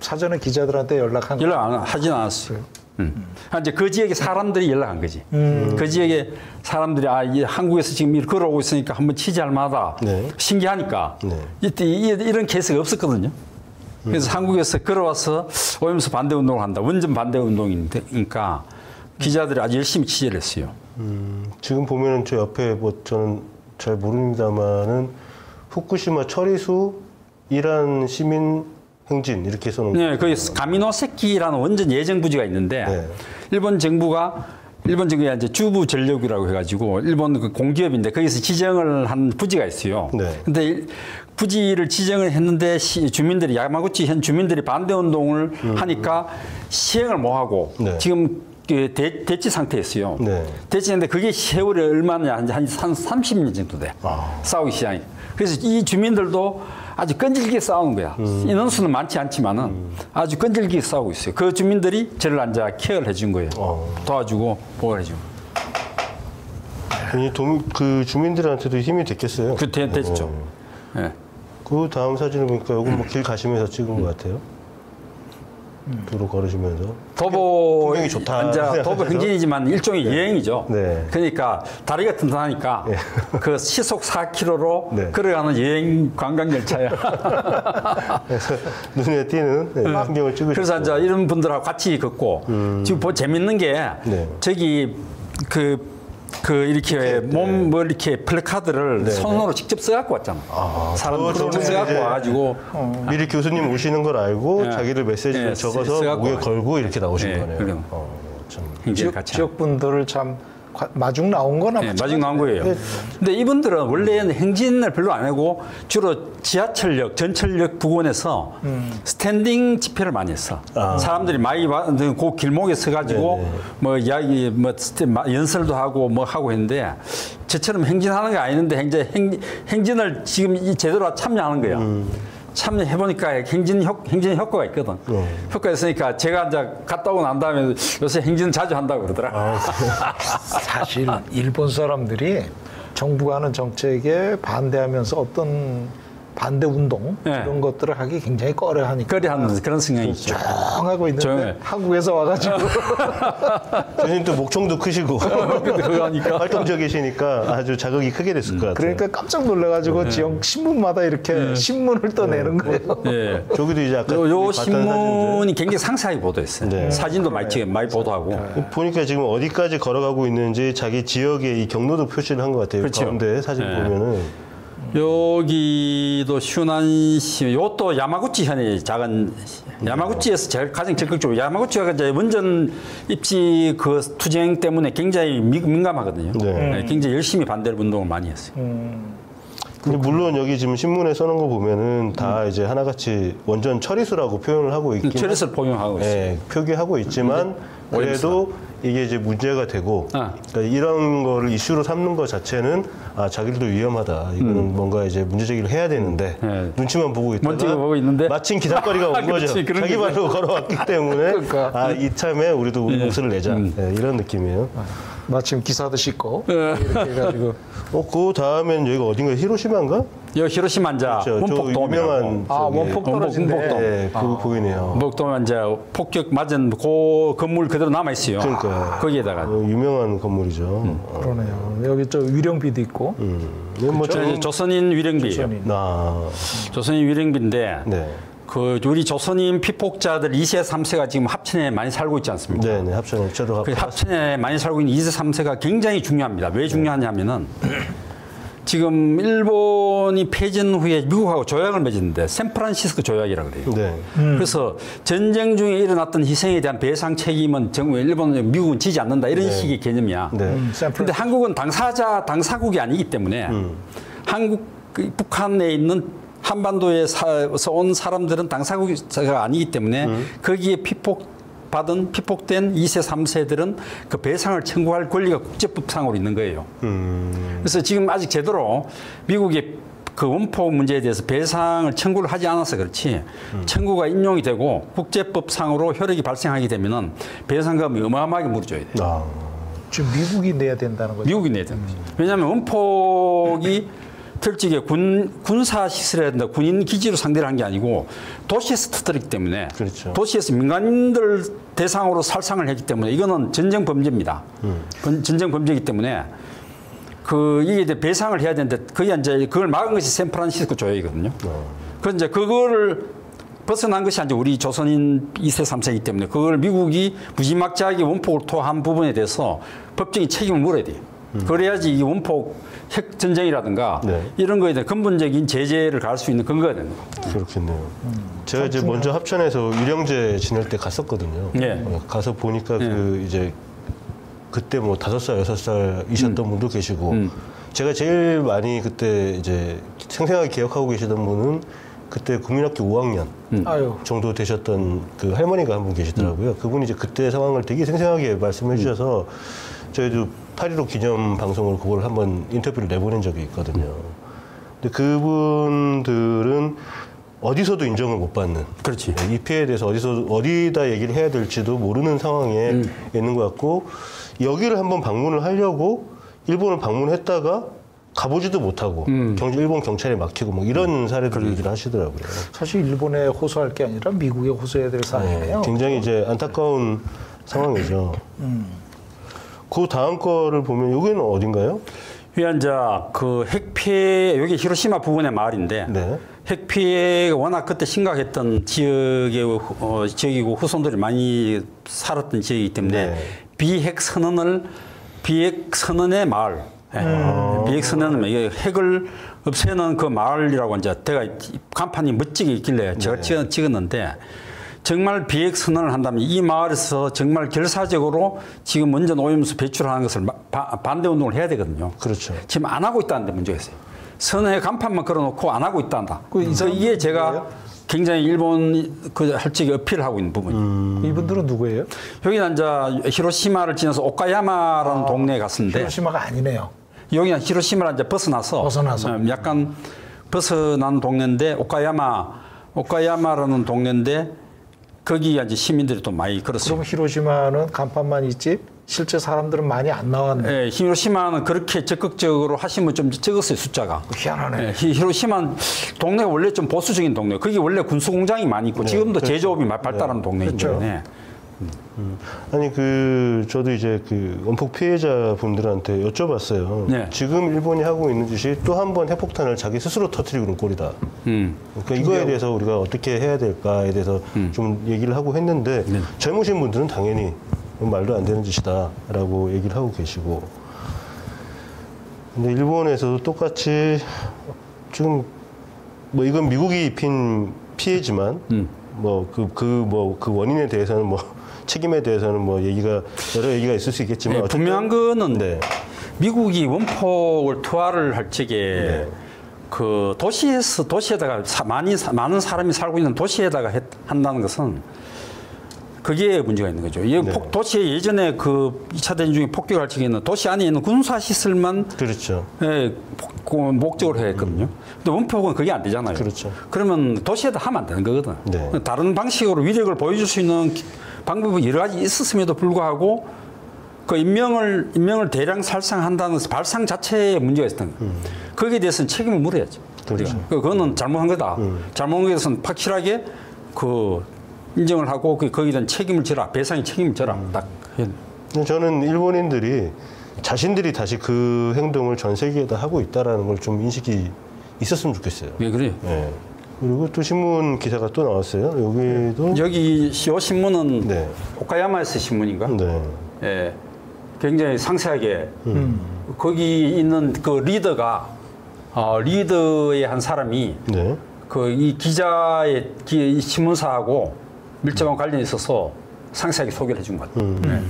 사전에 기자들한테 연락한 거. 연락 안 하진 않았어요. 음. 아, 이제 그 지역의 사람들이 연락한 거지. 음. 그 지역의 사람들이 아, 이 한국에서 지금 이렇게 걸어오고 있으니까 한번 취재할 만하다. 네. 신기하니까. 네. 이때 이- 이런 케이스가 없었거든요. 그래서 한국에서 걸어와서 오염수 반대 운동을 한다. 원전 반대 운동이니까 기자들이 아주 열심히 취재를 했어요. 음, 지금 보면은 저 옆에 뭐 저는 잘 모릅니다만은 후쿠시마 처리수 이란 시민 행진 이렇게 써놓은 네, 거기 가미노세키라는 원전 예정 부지가 있는데 네. 일본 정부가 일본 정부가 이제 주부 전력이라고 해가지고 일본 그 공기업인데 거기서 지정을 한 부지가 있어요. 네. 근데 일- 부지를 지정을 했는데 시- 주민들이 야마구치 현 주민들이 반대 운동을 하니까 시행을 못 하고 네. 지금 그 대, 대치 상태였어요. 네. 대치인데 그게 세월이 얼마냐 한, 한 30년 정도 돼. 아. 싸우기 시작이. 그래서 이 주민들도 아주 끈질기게 싸우는 거야. 음. 인원수는 많지 않지만은 아주 끈질기게 싸우고 있어요. 그 주민들이 저를 앉아 케어를 해준 거예요. 어. 도와주고 보호를 해주고. 괜히 도민, 그 주민들한테도 힘이 됐겠어요. 그 되, 됐죠. 어. 예. 그 다음 사진을 보니까 여기 뭐길 가시면서 찍은 것 같아요. 도로 걸으시면서. 도보 풍경이 좋다 앉아 도보 생각하셔서. 행진이지만 일종의 여행이죠. 네. 그러니까 다리가 튼튼하니까 그 시속 4km로 네. 걸어가는 여행 관광 열차야. [LAUGHS] 그래서 눈에 띄는 네, 풍경을 찍으시고. 그래서 이제 이런 분들하고 같이 걷고 지금 뭐 재밌는 게 네. 저기 그, 그 이렇게 몸 뭐 이렇게 플래카드를 네, 손으로 직접 써갖고 왔잖아. 아, 사람들 저는 써갖고 와가지고 미리 교수님 오시는 걸 알고 네. 자기를 메시지를 네, 적어서 목에. 걸고 이렇게 나오신 네, 거네요. 어, 참. 지역, 지역 분들을 참 과- 마중 나온 거나 네. 마중 나온 거예요. 네. 근데 이분들은 원래는 행진을 별로 안 하고 주로 지하철역, 전철역 부근에서 스탠딩 집회를 많이 했어. 사람들이 많이 와- 그 길목에 서가지고 뭐 이야기, 뭐 스태- 마- 연설도 하고 뭐 하고 했는데 저처럼 행진하는 게 아니는데 행진, 행, 행진을 지금 이 제대로 참여하는 거야. 참여해보니까 행진 효, 행진 효과가 있거든. 효과가 있으니까 제가 이제 갔다 오고 난 다음에 요새 행진 자주 한다고 그러더라. [LAUGHS] 사실 일본 사람들이 정부가 하는 정책에 반대하면서 어떤 반대 운동 네. 이런 것들을 하기 굉장히 꺼려하니까 거리하는 그런 성향이 있죠. 조용하고 있는데 조용해. 한국에서 와가지고 [LAUGHS] 교수님 또 목청도 크시고 [LAUGHS] 그거 하니까. 활동적이시니까 아주 자극이 크게 됐을 것 같아요. 그러니까 깜짝 놀라가지고 지역 신문마다 이렇게 신문을 떠내는 거예요. 예. 저기도 이제 아까 요, 요 신문이 굉장히 상세하게 보도했어요. 네. 사진도 많이, 찍- 많이 보도하고. 사진들. 보니까 지금 어디까지 걸어가고 있는지 자기 지역의 이 경로도 표시를 한 것 같아요. 그렇죠. 가운데 사진 네. 보면은 여기도 슈난시, 요것도 야마구치 현의 작은, 야마구치에서 제일 가장 적극적으로, 야마구치가 이제 원전 입지 그 투쟁 때문에 굉장히 미- 민감하거든요. 네. 네, 굉장히 열심히 반대 운동을 많이 했어요. 근데 물론 여기 지금 신문에 써놓은 거 보면은 다 이제 하나같이 원전 처리수라고 표현을 하고 있긴 처리수를 포용하고 있어요. 예, 표기하고 있지만 그래도 이게 이제 문제가 되고 아. 그러니까 이런 거를 이슈로 삼는 것 자체는 아 자기들도 위험하다. 이거는 뭔가 이제 문제 제기를 해야 되는데 네. 눈치만 보고 있다가 보고 있는데? 마침 기다거리가 온 [LAUGHS] 거죠. 자기. 발로 걸어왔기 때문에. 그러니까. 아 이참에 우리도 우리 목소리를 내자. 예, 이런 느낌이에요. 마침 기사도 싣고 네. 이렇게 해가지고. 어그 다음엔 여기가 어딘가 히로시마인가 여 히로시마 이제 그렇죠. 저 원폭돔이라고. 아 저기- 원폭 원폭, 떨어진대. 원폭도. 예, 그거 보이네요 목돔은 이제 폭격 맞은 그 건물 그대로 남아 있어요. 그러니까요. 거기에다가 어, 유명한 건물이죠 어. 그러네요. 여기 저 위령비도 있고 음. 이건 뭐저 조선인 위령비. 조선인. 아, 조선인 위령비인데 네. 그 우리 조선인 피폭자들 2세, 3세가 지금 합천에 많이 살고 있지 않습니까? 네, 네, 합천에 저도 그 가- 합천에 많이 살고 있는 2세, 3세가 굉장히 중요합니다. 왜 중요하냐면은 지금 일본이 패전 후에 미국하고 조약을 맺었는데 샌프란시스코 조약이라고 그래요. 네. 그래서 전쟁 중에 일어났던 희생에 대한 배상 책임은 정부 일본은 미국은 지지 않는다 이런 식의 개념이야. 네. 음, 한국은 당사자 당사국이 아니기 때문에 한국 그 북한에 있는 한반도에서 온 사람들은 당사국가 아니기 때문에 거기에 피폭 받은 피폭된 2세, 3세들은 그 배상을 청구할 권리가 국제법상으로 있는 거예요. 음, 그래서 지금 아직 제대로 미국의 그 원폭 문제에 대해서 배상을 청구를 하지 않아서 그렇지 청구가 인용이 되고 국제법상으로 효력이 발생하게 되면은 배상금이 어마어마하게 물어줘야 돼요. 아, 지금 미국이 내야 된다는 거죠. 미국이 내야 되는 거죠. 왜냐하면 원폭이 [LAUGHS] 특징에 군, 군사 시설이라든가 군인 기지로 상대를 한 게 아니고 도시에서 터뜨리기 때문에 그렇죠. 도시에서 민간인들 대상으로 살상을 했기 때문에 이거는 전쟁 범죄입니다. 번- 전쟁 범죄이기 때문에 그 이게 이제 배상을 해야 되는데 그게 이제 그걸 막은 것이 샌프란시스코 조약이거든요. 그 이제 그거를 벗어난 것이 이제 우리 조선인 2세, 3세이기 때문에 그걸 미국이 무지막지하게 원폭을 토한 부분에 대해서 법적인 책임을 물어야 돼요. 그래야지 이 원폭 핵 전쟁이라든가 네. 이런 거에 대한 근본적인 제재를 가할 수 있는 근거가 되는 거예요. 그렇겠네요. 제가 이제 먼저 합천에서 유령제 지낼 때 갔었거든요. 예. 어, 가서 보니까 그 이제 그때 뭐 다섯 살 여섯 살이셨던 분도 계시고 제가 제일 많이 그때 이제 생생하게 기억하고 계시던 분은 그때 국민학교 5학년 아유 정도 되셨던 그 할머니가 한 분 계시더라고요. 그분이 이제 그때 상황을 되게 생생하게 말씀해 주셔서 저희도 8.15 기념 방송을 그걸 한번 인터뷰를 내보낸 적이 있거든요. 근데 그분들은 어디서도 인정을 못 받는 그렇지. 이 피해에 대해서 어디서 어디다 얘기를 해야 될지도 모르는 상황에 있는 것 같고 여기를 한번 방문을 하려고 일본을 방문했다가 가보지도 못하고 경, 일본 경찰에 막히고 뭐 이런 사례들을 얘기를 하시더라고요. 사실 일본에 호소할 게 아니라 미국에 호소해야 될 사안이네요. 네, 굉장히 이제 안타까운 상황이죠. 그 다음 거를 보면 여기는 어딘가요? 이제 그 핵피해 여기 히로시마 부근의 마을인데 네. 핵피해가 워낙 그때 심각했던 지역의 어, 지역이고 후손들이 많이 살았던 지역이기 때문에 네. 비핵 선언을 비핵 선언의 마을. 예. 비핵 선언은 이게 핵을 없애는 그 마을이라고 이제 제가 간판이 멋지게 있길래 제가 찍- 찍었는데 정말 비핵 선언을 한다면 이 마을에서 정말 결사적으로 지금 원전 오염수 배출하는 것을 바- 반대 운동을 해야 되거든요. 그렇죠. 지금 안 하고 있다는 데 문제가 있어요. 선회 간판만 걸어놓고 안 하고 있다한다. 그이 그래서 이게 제가 누구예요? 굉장히 일본 그 할적이 어필을 하고 있는 부분이에요. 이분들은 누구예요? 여기는 이제 히로시마를 지나서 오카야마라는 동네에 갔었는데 히로시마가 아니네요. 여기는 히로시마를 이제 벗어나서, 벗어나서. 음, 약간 벗어난 동네인데 오카야마 오카야마라는 동네인데 거기 이제 시민들이 또 많이 걸었어요. 그럼 히로시마는 간판만 있지 실제 사람들은 많이 안 나왔네. 예, 히로시마는 그렇게 적극적으로 하시면 좀 적었어요 숫자가. 희한하네. 예, 히- 히로시마는 동네가 원래 좀 보수적인 동네. 거기 원래 군수 공장이 많이 있고 지금도 제조업이 많이 발달한 동네이기 그렇죠. 때문에 아니 그 저도 이제 그 원폭 피해자 분들한테 여쭤봤어요. 네. 지금 일본이 하고 있는 짓이 또 한 번 핵폭탄을 자기 스스로 터뜨리고 있는 꼴이다. 음. 그러니까 이거에 대해서 우리가 어떻게 해야 될까에 대해서 좀 얘기를 하고 했는데 네. 젊으신 분들은 당연히 말도 안 되는 짓이다라고 얘기를 하고 계시고 근데 일본에서도 똑같이 지금 뭐 이건 미국이 입힌 피해지만 뭐그그뭐그 원인에 대해서는 뭐 책임에 대해서는 뭐 얘기가 여러 얘기가 있을 수 있겠지만 예, 어쨌든 분명한 거는 네. 미국이 원폭을 투하를 할 적에 네. 그 도시에서 도시에다가 사- 많이 사- 많은 사람이 살고 있는 도시에다가 했- 한다는 것은 그게 문제가 있는 거죠. 이 네. 폭- 도시에 예전에 그 2차 대전 중에 폭격할 적에는 도시 안에 있는 군사 시설만 그렇죠. 예, 폭- 그 목적으로 했거든요. 근데 원폭은 그게 안 되잖아요. 그렇죠. 그러면 도시에다 하면 안 되는 거거든. 네. 다른 방식으로 위력을 보여줄 수 있는 기- 방법이 여러 가지 있었음에도 불구하고 그 인명을 인명을 대량 살상한다는 발상 자체에 문제가 있었던 거예요. 거기에 대해서는 책임을 물어야죠. 음. 그렇죠. 우리가. 그거는 잘못한 거다. 잘못한 거에 대해서는 확실하게 그 인정을 하고 그 거기에 대한 책임을 져라. 배상의 책임을 져라. 음. 딱. 저는 일본인들이 자신들이 다시 그 행동을 전 세계에다 하고 있다라는 걸 좀 인식이 있었으면 좋겠어요. 왜 그래요? 네. 그리고 또 신문 기사가 또 나왔어요. 여기도 여기 요 신문은 네. 오카야마에서 신문인가? 네. 예, 굉장히 상세하게 음. 거기 있는 그 리더가 어, 리더의 한 사람이 네. 그이 기자의 기, 이 신문사하고 밀접한 관련이 있어서 상세하게 소개를 해준 것 같아요. 음. 네.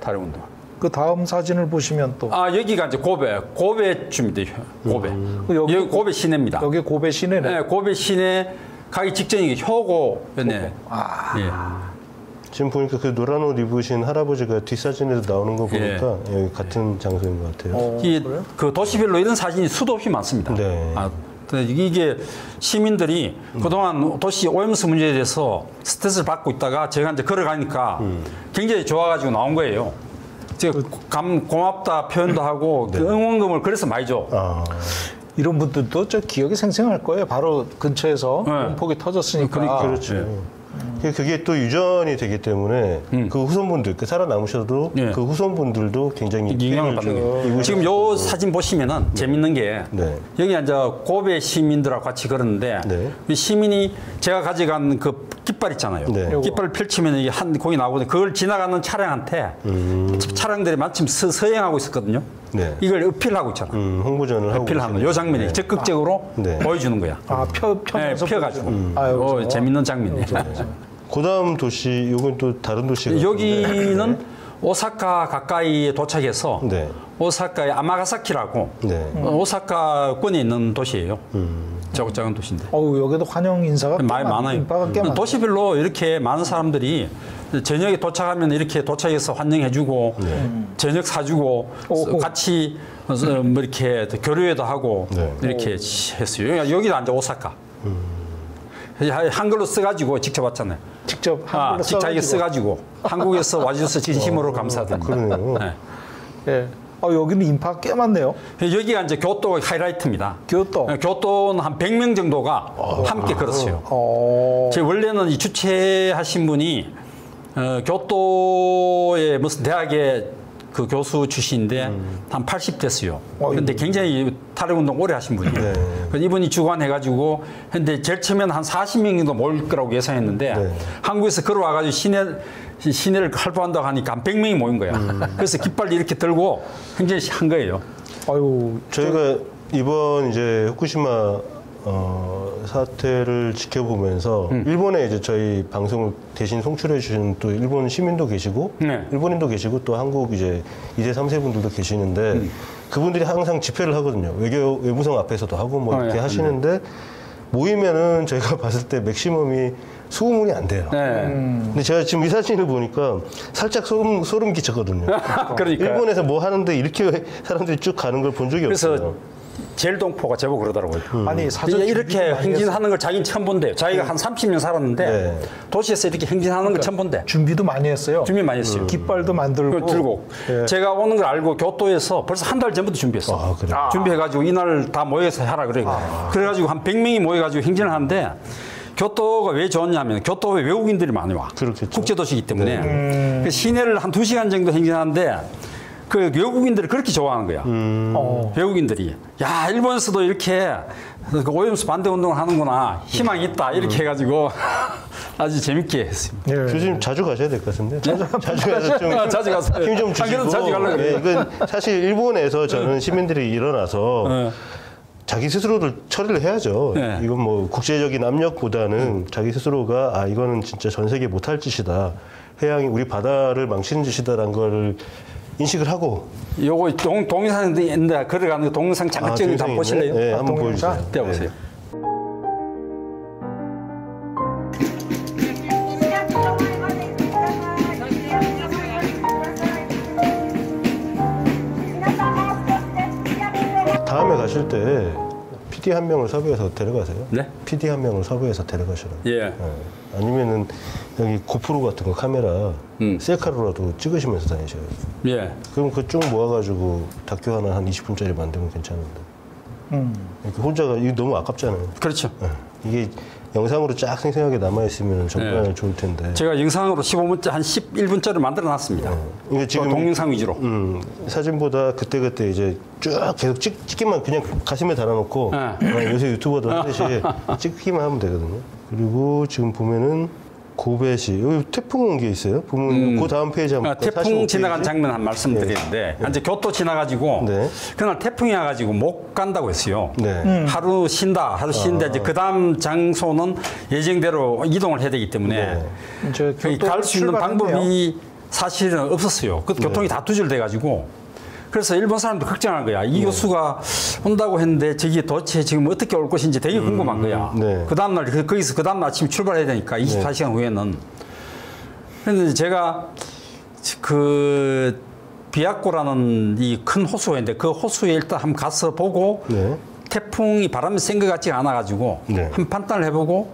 탈운동. 그 다음 사진을 보시면 또 아 여기가 이제 고베 고베쯤인데 고베 그 여기 여기, 고베 시내입니다. 여기 고베 시내네. 네, 고베 시내 가기 직전이 효고였네. 아, 예. 지금 보니까 그 노란 옷 입으신 할아버지가 뒷사진에서 나오는 거 보니까 여기 같은 장소인 것 같아요. 어, 이, 그래요? 그 도시별로 이런 사진이 수도 없이 많습니다. 네. 아, 근데 이게 시민들이 그동안 도시 오염수 문제에 대해서 스트레스를 받고 있다가 제가 이제 걸어가니까 굉장히 좋아가지고 나온 거예요. 제가 감, 고맙다 표현도 하고 그 응원금을 그래서 많이 줘. 아, 이런 분들도 저 기억이 생생할 거예요. 바로 근처에서 네. 원폭이 터졌으니까. 그러니까. 그렇죠. 예. 그게- 그게 또 유전이 되기 때문에 그 후손분들, 그 살아남으셔도 예. 그 후손분들도 굉장히 영향을 받는 좀 거예요. 지금 수 요. 사진 보시면은 재밌는 게 네. 여기 이제 고베 시민들하고 같이 걸었는데 네. 이 시민이 제가 가져간 그 깃발 있잖아요. 네. 깃발을 펼치면 이게 한 공이 나오거든요. 그걸 지나가는 차량한테 차량들이 마침 서, 서행하고 있었거든요. 네. 이걸 어필하고 있잖아. 음, 홍보전을 하고 어필하는. 요 장면이 네. 적극적으로 네. 보여주는 거야. 아, 펴, 네, 펴면서 펴가지고. 보여주는. 아, 어. 재밌는 장면이에요. 그 다음 도시, 이건 또 다른 도시가 여기는 오사카 가까이에 도착해서 네. 오사카의 아마가사키라고 네. 어, 오사카권에 있는 도시예요. 작은 작은 도시인데. 어우, 여기도 환영 인사가 꽤 많이 많- 많아요. 인파가 꽤 많아요. 도시별로 이렇게 많은 사람들이 저녁에 도착하면 이렇게 도착해서 환영해주고 저녁 사주고 오호. 같이 어, 뭐 이렇게 교류회도 하고 네. 이렇게 했어요. 여기가 이제 오사카. 한글로 써가지고 직접 왔잖아요. 직접 아, 한글로 직 자기가 써가지고. 한국에서 와주셔서 [LAUGHS] 진심으로 감사드립니다. 그러네요. 네. 예. 아, 여기는 인파가 꽤 많네요. 여기가 이제 교토 하이라이트입니다. 교토. 네, 교토는 한 100명 정도가 함께 걸었어요. 어, 제 원래는 이 주최하신 분이 어, 교토의 무슨 대학의 그 교수 출신인데 한80 됐어요. 어이구. 근데 굉장히 탈핵 운동 오래 하신 분이에요. 네. 이분이 주관해가지고 근데 제일 처음에는 한 40명 정도 모일 거라고 예상했는데 네. 한국에서 걸어와가지고 시내 시내를 할부한다고 하니까 한 100명이 모인 거야. [LAUGHS] 그래서 깃발 이렇게 들고 굉장히 한 거예요. 아유, 저희가 이번 이제 후쿠시마 어, 사태를 지켜보면서 음. 일본에 이제 저희 방송을 대신 송출해 주신 또 일본 시민도 계시고 네. 일본인도 계시고 또 한국 이제 2세 3세 분들도 계시는데 음. 그분들이 항상 집회를 하거든요. 외교 외무성 앞에서도 하고 뭐 어, 이렇게 예. 하시는데 모이면은 저희가 [LAUGHS] 봤을 때 맥시멈이 20분이 안 돼요. 네. 근데 제가 지금 이 사진을 보니까 살짝 소름, 소름 끼쳤거든요. [LAUGHS] 그러니까 일본에서 뭐 하는데 이렇게 사람들이 쭉 가는 걸 본 적이 그래서 없어요. 제일동포가 제보 그러더라고요. 아니 사전 이게 이렇게 행진하는 걸 자기는 처음 본대요. 자기가 한 30년 살았는데 네. 도시에서 이렇게 행진하는 걸 처음 본대. 했- 준비도 많이 했어요. 준비 많이 했어요. 깃발도 만들고 들고 예. 제가 오는 걸 알고 교토에서 벌써 한 달 전부터 준비했어. 아, 그래요? 준비해가지고 이날 다 모여서 하라 그래. 그래가지고 한 100명이 모여가지고 행진을 하는데 교토가 왜 좋냐면 교토에 외국인들이 많이 와. 그렇겠죠. 국제도시이기 때문에 그 시내를 한 두 시간 정도 행진하는데 그 외국인들이 그렇게 좋아하는 거야. 어. 외국인들이 야 일본에서도 이렇게 그 오염수 반대 운동을 하는구나 희망이 있다 이렇게 해가지고 [LAUGHS] 아주 재밌게 했습니다. 예. 교수님 자주 가셔야 될 것 같은데 자주, 자주 가서 좀 아, 자주 가서 힘좀 아, 주시고 그래도 자주 가려고. 예, 이건 사실 일본에서 저는 시민들이 일어나서 네. 자기 스스로를 처리를 해야죠. 네. 이건 뭐 국제적인 압력보다는 자기 스스로가 아 이거는 진짜 전 세계 못할 짓이다. 해양이 우리 바다를 망치는 짓이다라는 걸 인식을 하고 요거 동, 동영상인데 걸어가는 거 동영상 찍은 거 한번 보실래요? 네, 한번 동영상? 보여주세요. 떼어보세요. 다음에 가실 때 PD 한 명을 섭외해서 데려가세요. 네? PD 한 명을 섭외해서 데려가시라고. 예. 예. 아니면은 여기 고프로 같은 거 카메라 음. 셀카로라도 찍으시면서 다니셔요. 예. 그럼 그 쭉 모아가지고 다큐 하나 한 20분짜리 만들면 괜찮은데. 음. 이렇게 혼자가 이게 너무 아깝잖아요. 그렇죠. 예. 이게 영상으로 쫙 생생하게 남아있으면 정말 네. 좋을 텐데. 제가 영상으로 15분짜 한 11분짜리 만들어 놨습니다. 이게 그 지금 동영상 위주로. 음, 사진보다 그때그때 이제 쭉 계속 찍, 찍기만 그냥 가슴에 달아놓고 네. 어, 요새 유튜버들 하듯이 [LAUGHS] 찍기만 하면 되거든요. 그리고 지금 보면은 고베시 여기 태풍 온 게 있어요. 보면 그 다음 페이지 한번 아, 태풍 45 지나간 페이지. 장면 한 말씀 드리는데 이제 교토 지나가지고 네. 그날 태풍이 와가지고 못 간다고 했어요. 네. 하루 쉰다, 하루 쉬는데 이제 그 다음 장소는 예정대로 이동을 해야 되기 때문에 네. 이제 갈수 있는. 방법이 사실은 없었어요. 그 교통이 다 두절돼가지고 그래서 일본 사람도 걱정한 거야. 이 교수가 온다고 했는데 저기 도대체 지금 어떻게 올 것인지 되게 궁금한 거야. 네. 그 다음날 그- 거기서 그 다음날 아침 출발해야 되니까 24시간 후에는. 그런데 제가 그 비아코라는 이 큰 호수가 있는데 그 호수에 일단 한번 가서 보고 네. 태풍이 바람이 센 것 같지 않아 가지고 네. 한 판단을 해보고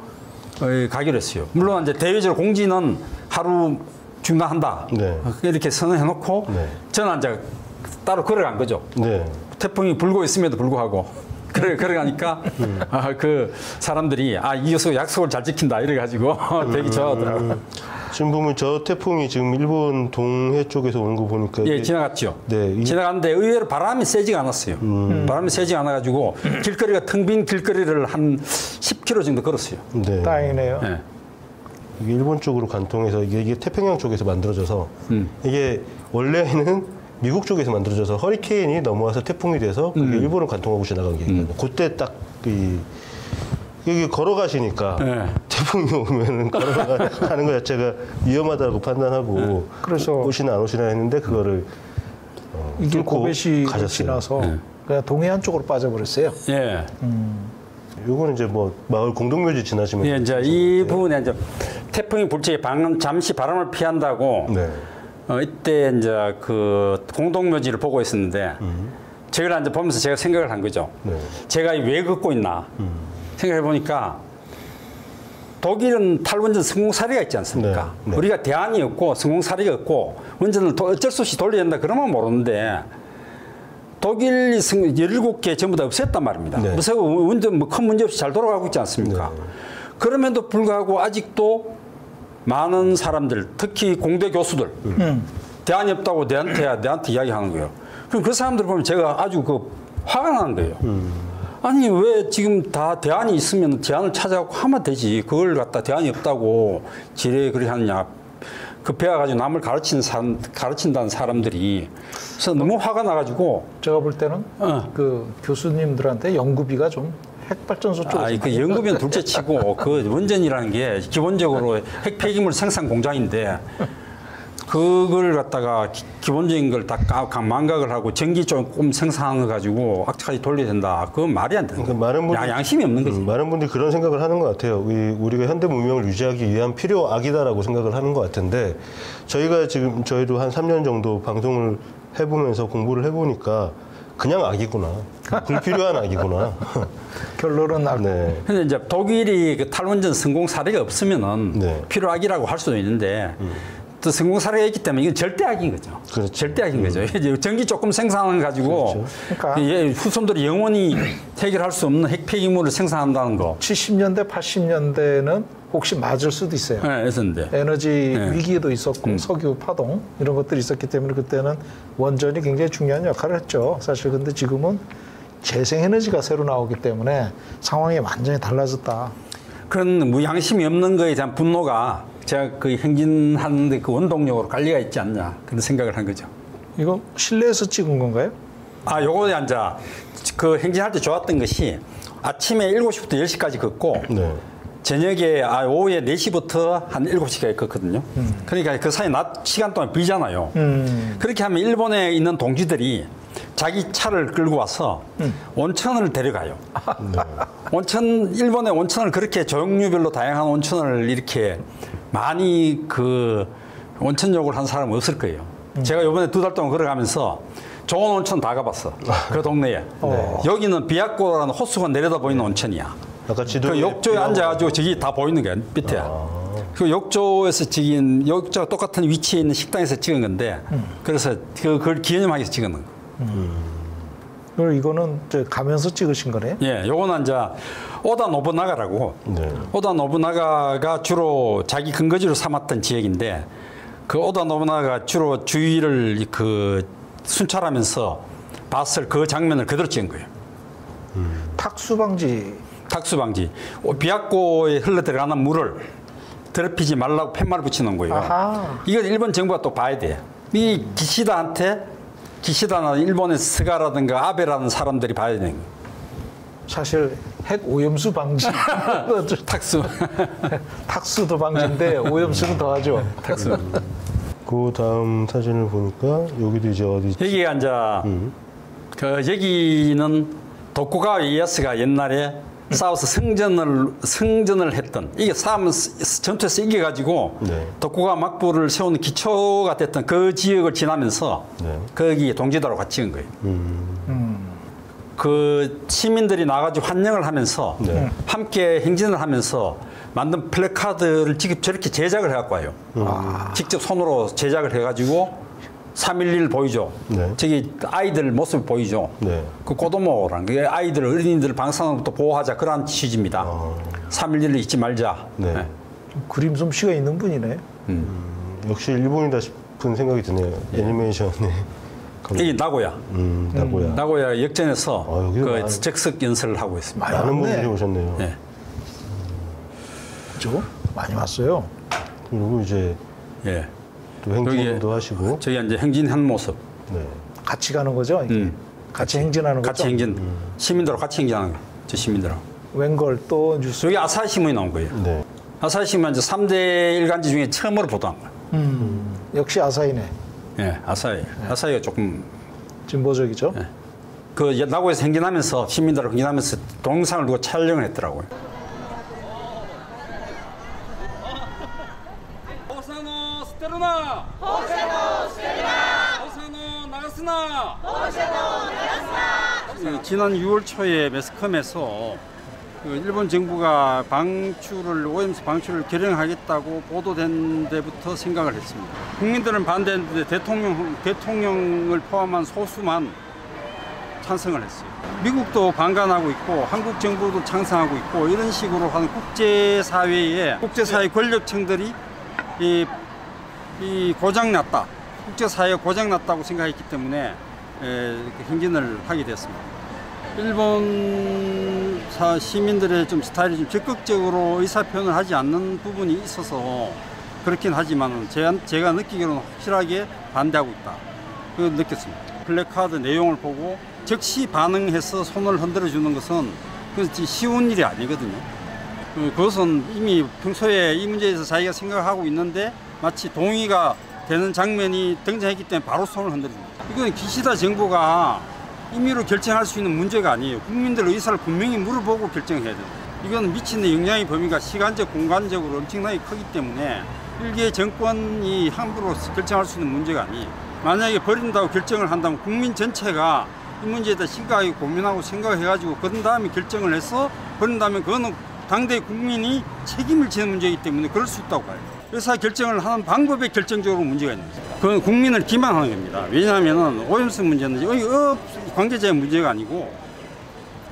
어, 가기로 했어요. 물론 이제 대외적으로 공지는 하루 중단한다 네. 이렇게 선언해놓고 네. 저는 이제 따로 걸어간 거죠. 네. 태풍이 불고 있음에도 불구하고 그래 걸어가니까 아, 그 사람들이 아이 교수 약속을 잘 지킨다 이래 가지고 [LAUGHS] 되게 좋아하더라고요. 지금 보면 저 태풍이 지금 일본 동해 쪽에서 오는 거 보니까 예, 이게 지나갔죠. 네, 이게- 지나갔는데 의외로 바람이 세지가 않았어요. 바람이 세지 않아가지고 길거리가 텅 빈 길거리를 한 10km 정도 걸었어요. 네. 다행이네요. 예. 이게 일본 쪽으로 관통해서 이게, 이게 태평양 쪽에서 만들어져서 음. 이게 원래는 미국 쪽에서 만들어져서 허리케인이 넘어와서 태풍이 돼서 그게 음. 일본을 관통하고 지나간 게 있거든요. 그때 딱 이 여기 걸어가시니까 네. 태풍이 오면은 [LAUGHS] 걸어가는 것 자체가 위험하다고 판단하고 네. 그래서- 오시나 안 오시나 했는데 그거를 어, 이게 뚫고 고베시. 지나서 네. 그냥 동해안 쪽으로 빠져버렸어요. 예. 요거는 이제 뭐 마을 공동묘지 지나시면 예, 이제 이 부분에 이제 태풍이 불 적에 방 잠시 바람을 피한다고 네. 어, 이때 이제 그 공동묘지를 보고 있었는데 저걸 이제 보면서 제가 생각을 한 거죠. 네. 제가 왜 걷고 있나 생각해 보니까 독일은 탈원전 성공 사례가 있지 않습니까? 네, 네. 우리가 대안이 없고 성공 사례가 없고 원전을 도- 어쩔 수 없이 돌려야 된다 그러면 모르는데 독일이 17개 전부 다 없앴단 말입니다. 네. 없애고 원전 뭐 큰 문제 없이 잘 돌아가고 있지 않습니까? 네. 그럼에도 불구하고 아직도 많은 사람들, 특히 공대 교수들, 음. 대안이 없다고 내한테, 내한테 이야기하는 거예요. 그럼 그 사람들 보면 제가 아주 그 화가 나는 거예요. 아니, 왜 지금 다 대안이 있으면 대안을 찾아갖고 하면 되지. 그걸 갖다 대안이 없다고 지레 그리 하느냐. 그 배워가지고 남을 가르치는 사람, 가르친다는 사람들이. 그래서 너무 화가 나가지고 제가 볼 때는 어. 그 교수님들한테 연구비가 좀 핵발전소 쪽에서 아, 그 연구비는 둘째치고 그 원전이라는 게 기본적으로 핵 폐기물 생산 공장인데 그걸 갖다가 기- 기본적인 걸 다 망각을 하고 전기 조금 생산해 가지고 악착같이 돌려야 된다. 그건 말이 안 되는 그러니까 거야. 많은 야, 양심이 없는 거지. 음, 많은 분들이 그런 생각을 하는 것 같아요. 우리, 우리가 현대 문명을 유지하기 위한 필요악이다라고 생각을 하는 것 같은데 저희가 지금 저희도 한 3년 정도 방송을 해보면서 공부를 해보니까 그냥 악이구나. 불필요한 악이구나. 결론은 알 네. 근데 이제 독일이 그 탈원전 성공 사례가 없으면은 네. 필요악이라고 할 수도 있는데 또 성공 사례가 있기 때문에 이건 절대악인 거죠. 그렇죠. 절대악인 거죠. 이제 전기 조금 생산을 가지고 그러니까. 예, 후손들이 영원히 [CLEARS THROAT] 해결할 수 없는 핵 폐기물을 생산한다는 거. 70년대, 80년대는 혹시 맞을 수도 있어요. 예, 했었는데. 에너지 네. 위기도 있었고 석유 파동 이런 것들이 있었기 때문에 그때는 원전이 굉장히 중요한 역할을 했죠. 사실 근데 지금은 재생 에너지가 새로 나오기 때문에 상황이 완전히 달라졌다. 그런 무양심이 없는 거에 대한 분노가 제가 그 행진하는데 그 원동력으로 관리가 있지 않냐 그런 생각을 한 거죠. 이거 실내에서 찍은 건가요? 아, 요거에 앉아 그 행진할 때 좋았던 것이 아침에 7시부터 10시까지 걷고 네. 저녁에 아 오후에 4시부터 한 7시까지 걷거든요. 그러니까 그 사이 낮 시간 동안 비잖아요. 음. 그렇게 하면 일본에 있는 동지들이 자기 차를 끌고 와서 온천을 데려가요. 온천 일본의 온천을 그렇게 종류별로 다양한 온천을 이렇게 많이 그 온천 욕을 한 사람은 없을 거예요. 제가 이번에 두 달 동안 걸어가면서 좋은 온천 다 가봤어. 그 동네에. 여기는 비약고라는 호수가 내려다 보이는 온천이야. 아까 지도 그 욕조에 앉아가지고 저기 다 보이는 거야 밑에. 그 욕조에서 찍은 욕조 똑같은 위치에 있는 식당에서 찍은 건데 그래서 그 그걸 기념하기 위해서 찍은 거. 그리고 이거는 저 가면서 찍으신 거네요. 예, 요거는 이제 오다 노부나가라고. 네. 오다 노부나가가 주로 자기 근거지로 삼았던 지역인데 그 오다 노부나가 주로 주위를 그 순찰하면서 봤을 그 장면을 그대로 찍은 거예요. 탁수 방지 탁수 방지. 어, 비약고에 흘러 들어가는 물을 더럽히지 말라고 팻말 붙여놓은 거예요. 아하. 이건 일본 정부가 또 봐야 돼. 이 기시다한테 기시다나 일본의 스가라든가 아베라는 사람들이 봐야 되는 거예요. 사실 핵 오염수 방지 [LAUGHS] 탁수. [LAUGHS] 탁수도 방지인데 오염수는 더하죠. 탁수. 그 다음 사진을 보니까 여기도 이제 어디 여기가 이제 그 여기는 도쿠가와 이에야스가 옛날에 싸워서 승전을 승전을 했던 이게 싸움 전투에서 이겨가지고 네. 도쿠가 막부를 세우는 기초가 됐던 그 지역을 지나면서 네. 거기 동지도로 같이 찍은 거예요. 음, 그 시민들이 나가지고 환영을 하면서 네. 함께 행진을 하면서 만든 플래카드를 직접 저렇게 제작을 해갖고 와요. 직접 손으로 제작을 해가지고 3.11 보이죠. 네. 저기 아이들 모습 보이죠. 네. 그 고도모란 게 아이들 어린이들 방사능부터 보호하자 그런 취지입니다. 아. 3.11을 잊지 말자. 네. 그림 솜씨가 있는 분이네. 역시 일본이다 싶은 생각이 드네요. 애니메이션에 이 나고야. 음, 나고야. 나고야 역전에서 아, 그 많- 적석 연설을 하고 있습니다. 많은. 분들이 오셨네요. 네. 그죠? 많이 왔어요. 그리고 이제 예. 또 행진도 하시고 저기 이제 행진한 모습. 네. 같이 가는 거죠. 이렇게. 음. 같이 행진하는 거죠. 같이 행진. 시민들하고 같이 행진하는 거예요. 저 시민들하고. 웬걸 또 뉴스. 여기 아사히 신문이 나온 거예요. 네. 아사히 신문 이제 3대 일간지 중에 처음으로 보도한 거예요. 음, 역시 아사히네. 예, 아사히. 아사히가 조금 진보적이죠. 그 나고에서 행진하면서 시민들하고 행진하면서 동영상을 누가 촬영을 했더라고요. 호사노 스테르나. 호사노 스테르나. 호사노 나가스나. 지난 6월 초에 매스컴에서 그 일본 정부가 방출을 오염수 방출을 결행하겠다고 보도된 데부터 생각을 했습니다. 국민들은 반대했는데 대통령 대통령을 포함한 소수만 찬성을 했어요. 미국도 방관하고 있고 한국 정부도 찬성하고 있고 이런 식으로 하는 국제 사회에 국제 사회 권력층들이 이, 이 고장 났다. 국제 사회가 고장 났다고 생각했기 때문에 에, 이렇게 행진을 하게 됐습니다. 일본 사 시민들의 좀 스타일이 좀 적극적으로 의사 표현을 하지 않는 부분이 있어서 그렇긴 하지만 제가, 느끼기로는 확실하게 반대하고 있다. 그 느꼈습니다. 플래카드 내용을 보고 즉시 반응해서 손을 흔들어 주는 것은 진짜 쉬운 일이 아니거든요. 어, 그것은 이미 평소에 이 문제에 대해서 자기가 생각하고 있는데 마치 동의가 되는 장면이 등장했기 때문에 바로 손을 흔들립니다. 이건 기시다 정부가 임의로 결정할 수 있는 문제가 아니에요. 국민들 의사를 분명히 물어보고 결정해야 돼요. 이건 미치는 영향의 범위가 시간적, 공간적으로 엄청나게 크기 때문에 일개 정권이 함부로 결정할 수 있는 문제가 아니에요. 만약에 버린다고 결정을 한다면 국민 전체가 이 문제에 대해 심각하게 고민하고 생각해가지고 그런 다음에 결정을 해서 버린다면 그거는 당대 국민이 책임을 지는 문제이기 때문에 그럴 수 있다고 봐요. 의사 결정을 하는 방법에 결정적으로 문제가 있는 거죠. 그건 국민을 기만하는 겁니다. 왜냐하면 오염성 문제는 관계자의 문제가 아니고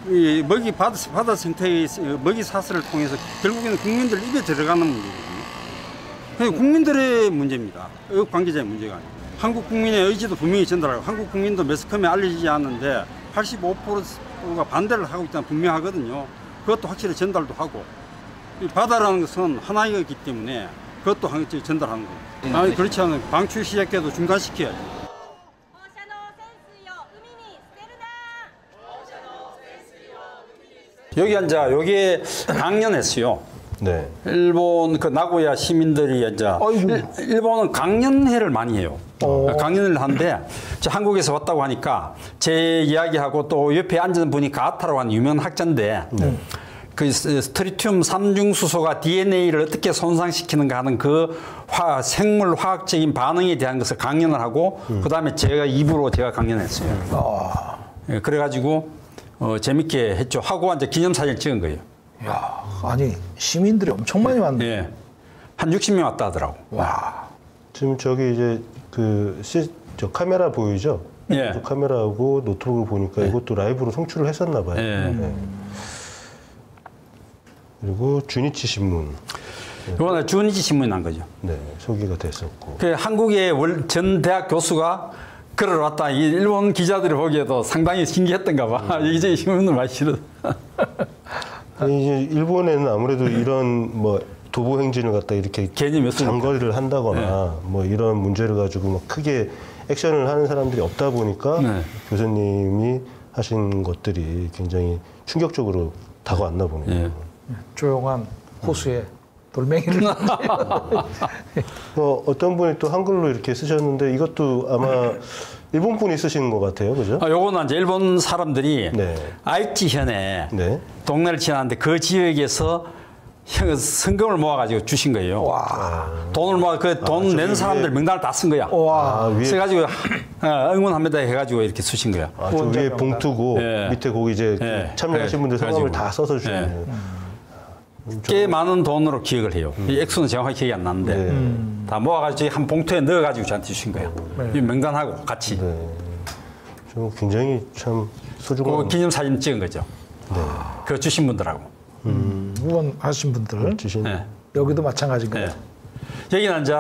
이 먹이 바다, 바다 생태의 먹이 사슬을 통해서 결국에는 국민들 입에 들어가는 문제거든요. 국민들의 문제입니다. 어업 관계자의 문제가 아니고. 한국 국민의 의지도 분명히 전달하고 한국 국민도 매스컴에 알려지지 않는데 85%가 반대를 하고 있다는 분명하거든요. 그것도 확실히 전달도 하고 이 바다라는 것은 하나이기 때문에 그것도 항해죄 전달한 거고. 네. 아니 그렇지 않으면 방출 시작해도 중단시켜야지. 여기 앉아 여기에 강연했어요. 네. 일본 그 나고야 시민들이 이제 일, 본은 강연회를 많이 해요. 어. 강연을 하는데 저 한국에서 왔다고 하니까 제 이야기하고 또 옆에 앉은 분이 가타라고 하는 유명한 학자인데 네. 그 스- 스트리튬 삼중수소가 DNA를 어떻게 손상시키는가 하는 그 화, 생물 화학적인 반응에 대한 것을 강연을 하고 그다음에 제가 입으로 제가 강연했어요. 예, 그래가지고 어, 재밌게 했죠. 하고 이제 기념사진 찍은 거예요. 야, 아니 시민들이 엄청 많이 왔네. 예. 한 60명 왔다 하더라고. 와, 지금 저기 이제 그 시, 저 카메라 보이죠? 예. 그 카메라하고 노트북을 보니까 이것도 라이브로 송출을 했었나 봐요. 예. 네. 그리고 주니치 신문 이거는 주니지 신문이 난 거죠. 네, 소개가 됐었고 그 한국의 월- 전 대학 교수가 글을 왔다. 이 일본 기자들이 보기에도 상당히 신기했던가 봐. [LAUGHS] 이제 신문을 많이. [LAUGHS] 아니, 이제 일본에는 아무래도 이런 뭐 도보 행진을 갖다 이렇게. 장거리를 한다거나 뭐 이런 문제를 가지고 막 크게 액션을 하는 사람들이 없다 보니까 네. 교수님이 하신 것들이 굉장히 충격적으로 다가왔나 보네요. 예. 조용한 호수에 돌멩이를 [LAUGHS] 어, 어떤 분이 또 한글로 이렇게 쓰셨는데 이것도 아마 일본 분이 쓰신 것 같아요, 그죠? 아, 요거는 이제 일본 사람들이 네. 아이치 현에 네. 동네를 지나는데 그 지역에서 현- 성금을 모아가지고 주신 거예요. 와, 돈을 모아 그돈 저기 낸 사람들 위에- 명단을 다 쓴 거야. 와, 아, 위에 써가지고 어, 응원합니다 해가지고 이렇게 쓰신 거야. 아, 저 위에 봉투고 예. 밑에 거기 이제 예. 참여하신 분들 성함을 그래가지고. 다 써서 주셨네요. 꽤 많은 돈으로 기억을 해요. 이 액수는 정확히 기억이 안 나는데 네. 다 모아가지고 한 봉투에 넣어가지고 저한테 주신 거예요. 이 명단하고 같이. 네. 좀 굉장히 참그 소중한 기념 사진 찍은 거죠. 그거 주신 분들하고. 후원하신 분들 주신 네. 여기도 마찬가지인 것 네. 여기는 이제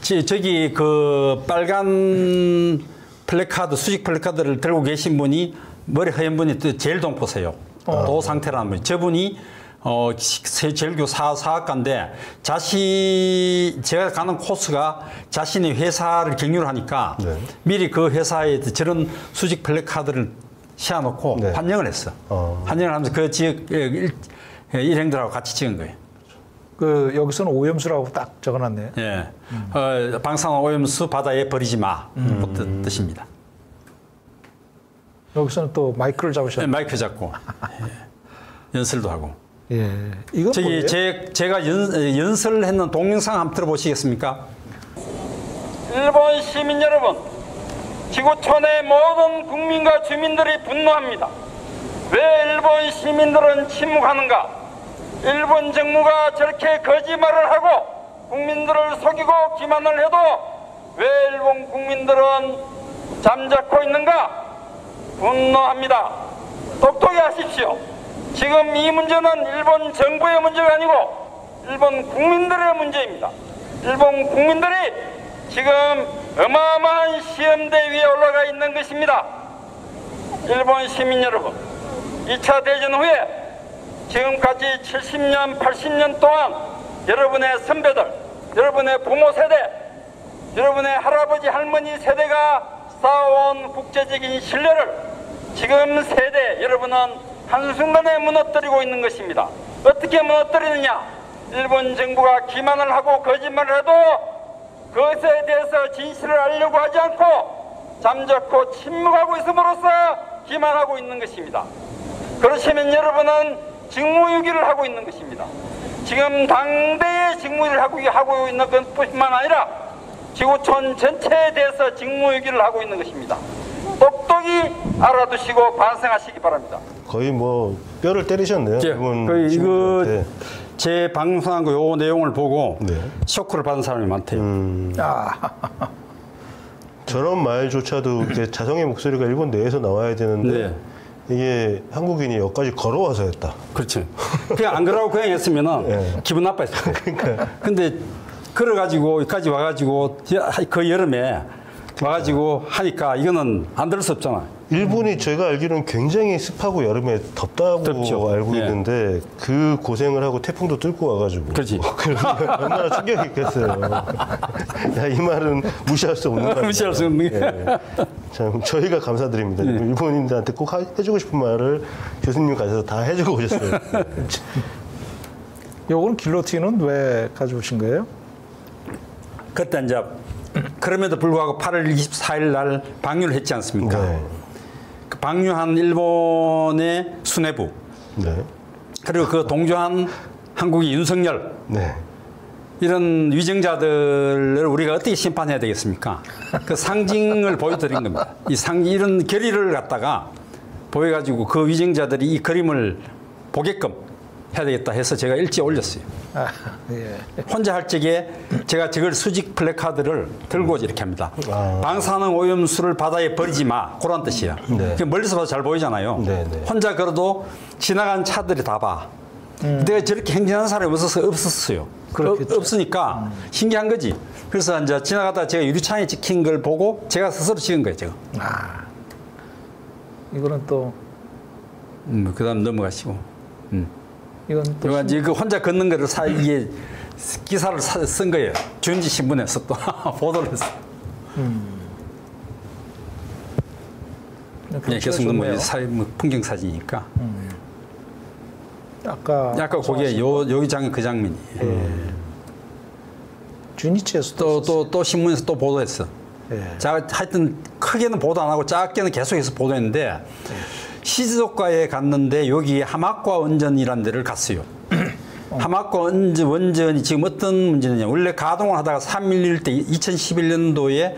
지- 저기 그 빨간 플래카드 수직 플래카드를 들고 계신 분이 머리 하얀 분이 또 재일 동포세요. 도 상태라는 분이 저분이 어 세- 재일교 사 사학과인데 자신 제가 가는 코스가 자신의 회사를 경유를 하니까 네. 미리 그 회사에 저런 수직 플래카드를 씌워놓고 네. 환영을 했어. 어. 환영을 하면서 그 지역 일, 일행들하고 같이 찍은 거예요. 그 여기서는 오염수라고 딱 적어놨네요. 예. 어, 방사능 오염수 바다에 버리지 마. 그 뜻- 뜻입니다. 여기서는 또 마이크를 예, 잡으셨네. 마이크 잡고 [LAUGHS] 예. 연설도 하고. 예, 이건 저기 뭐예요? 제, 제가 연, 연설을 했는 동영상 한번 들어보시겠습니까? 일본 시민 여러분, 지구촌의 모든 국민과 주민들이 분노합니다. 왜 일본 시민들은 침묵하는가? 일본 정부가 저렇게 거짓말을 하고 국민들을 속이고 기만을 해도 왜 일본 국민들은 잠자코 있는가? 분노합니다. 똑똑히 하십시오. 지금 이 문제는 일본 정부의 문제가 아니고 일본 국민들의 문제입니다. 일본 국민들이 지금 어마어마한 시험대 위에 올라가 있는 것입니다. 일본 시민 여러분, 2차 대전 후에 지금까지 70년, 80년 동안 여러분의 선배들, 여러분의 부모 세대, 여러분의 할아버지, 할머니 세대가 쌓아온 국제적인 신뢰를 지금 세대 여러분은 한순간에 무너뜨리고 있는 것입니다. 어떻게 무너뜨리느냐? 일본 정부가 기만을 하고 거짓말을 해도 그것에 대해서 진실을 알려고 하지 않고 잠적고 침묵하고 있음으로써 기만하고 있는 것입니다. 그렇다면 여러분은 직무유기를 하고 있는 것입니다. 지금 당대의 직무유기를 하고, 하고 있는 것뿐만 아니라 지구촌 전체에 대해서 직무유기를 하고 있는 것입니다. 똑똑히 알아두시고 반성하시기 바랍니다. 거의 뭐 뼈를 때리셨네요. 예, 그 이거. 제 방송한 거 요 내용을 보고 네. 쇼크를 받은 사람이 많대요. 음, 아, [LAUGHS] 저런 말조차도 이렇게 자성의 목소리가 일본 내에서 나와야 되는데 네. 이게 한국인이 여기까지 걸어와서 했다. 그렇죠. 그냥 안 그러고 그냥 했으면은 예. 기분 나빠했을 거예요. [LAUGHS] 근데 걸어가지고 여기까지 와가지고 여- 그 여름에 와가지고 하니까 이거는 안 들을 수 없잖아. 일본이 제가 알기로는 굉장히 습하고 여름에 덥다고 덥죠. 알고 예. 있는데 그 고생을 하고 태풍도 뚫고 와가지고 그렇지. [LAUGHS] 얼마나 충격이겠어요. 야, 이 말은 무시할 수 없는 거 무시할 수 없는 게. 예. 참 저희가 감사드립니다. 일본인들한테 꼭 하- 해주고 싶은 말을 교수님 가셔서 다 해주고 오셨어요. 요거는 길로틴은 왜 가져오신 거예요? 그때 이제 그럼에도 불구하고 8월 24일 날 방류를 했지 않습니까? 네. 그 방류한 일본의 수뇌부 네. 그리고 그 동조한 한국의 윤석열 네. 이런 위정자들을 우리가 어떻게 심판해야 되겠습니까? 그 상징을 보여드린 겁니다. 이 상, 이런 결의를 갖다가 보여가지고 그 위정자들이 이 그림을 보게끔 해야 되겠다 해서 제가 일찍 올렸어요. 아, 예. 혼자 할 적에 제가 저걸 수직 플래카드를 들고 이렇게 합니다. 아. 방사능 오염수를 바다에 버리지 마. 그런 뜻이에요. 네. 그 멀리서 봐도 잘 보이잖아요. 네, 네. 혼자 걸어도 지나간 차들이 다 봐. 내가 저렇게 행진하는 사람이 없었어, 없었어요. 그렇겠죠. 없- 없으니까 신기한 거지. 그래서 이제 지나가다 제가 유리창에 찍힌 걸 보고 제가 스스로 찍은 거예요, 제가. 아, 이거는 또 음, 그 다음 넘어가시고. 음. 이건 또 이제 그 혼자 걷는 거를 사, 이게 기사를 사- 쓴 거예요. 준지 신문에서 또 [LAUGHS] 보도를 했어. 신- 예, 계속 좋네요. 넘어 사 뭐, 풍경 사진이니까. 아까 아까 거기에 요 여기 장면 그 장면이. 주니치에서 또또 또 신문에서 또 보도했어. 예. 자, 하여튼 크게는 보도 안 하고 작게는 계속해서 보도했는데 시즈오카에 갔는데 여기 하마과 원전이라는 데를 갔어요. [CLEARS THROAT] 하마과 원전, 원전이 지금 어떤 문제냐. 원래 가동을 하다가 3.11 때 2011년도에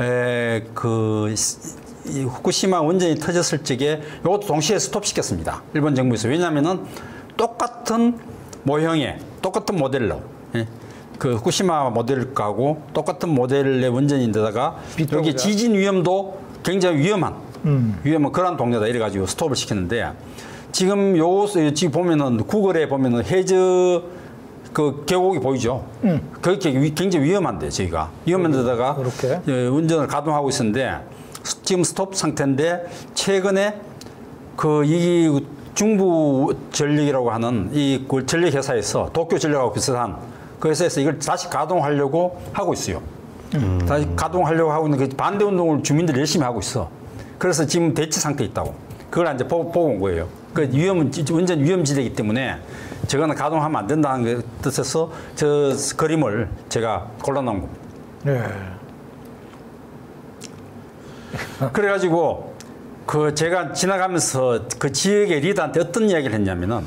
에, 그 이 후쿠시마 원전이 터졌을 적에 이것도 동시에 스톱시켰습니다. 일본 정부에서. 왜냐하면은 똑같은 모형의 똑같은 모델로 예. 그 후쿠시마 모델하고 똑같은 모델의 원전인데다가. 여기 지진 위험도 굉장히 위험한 위험한 그런 동네다 이래 가지고 스톱을 시켰는데 지금 요 지금 보면은 구글에 보면은 해저 그 계곡이 보이죠. 그렇게 위- 굉장히 위험한데 저희가 위험한 데다가 그렇게? 예, 운전을 가동하고 있었는데 스- 지금 스톱 상태인데 최근에 그 이 중부 전력이라고 하는 이그 전력 회사에서 도쿄 전력하고 비슷한 그 회사에서 이걸 다시 가동하려고 하고 있어요. 다시 가동하려고 하고 있는 그 반대 운동을 주민들이 열심히 하고 있어. 그래서 지금 대치 상태에 있다고. 그걸 이제 보고, 보고 온 거예요. 그 위험은 지- 완전 위험지대이기 때문에 저거는 가동하면 안 된다는 그 뜻에서 저 그림을 제가 골라놓은 겁니다. 예. [LAUGHS] 그래가지고 그 제가 지나가면서 그 지역의 리더한테 어떤 이야기를 했냐면은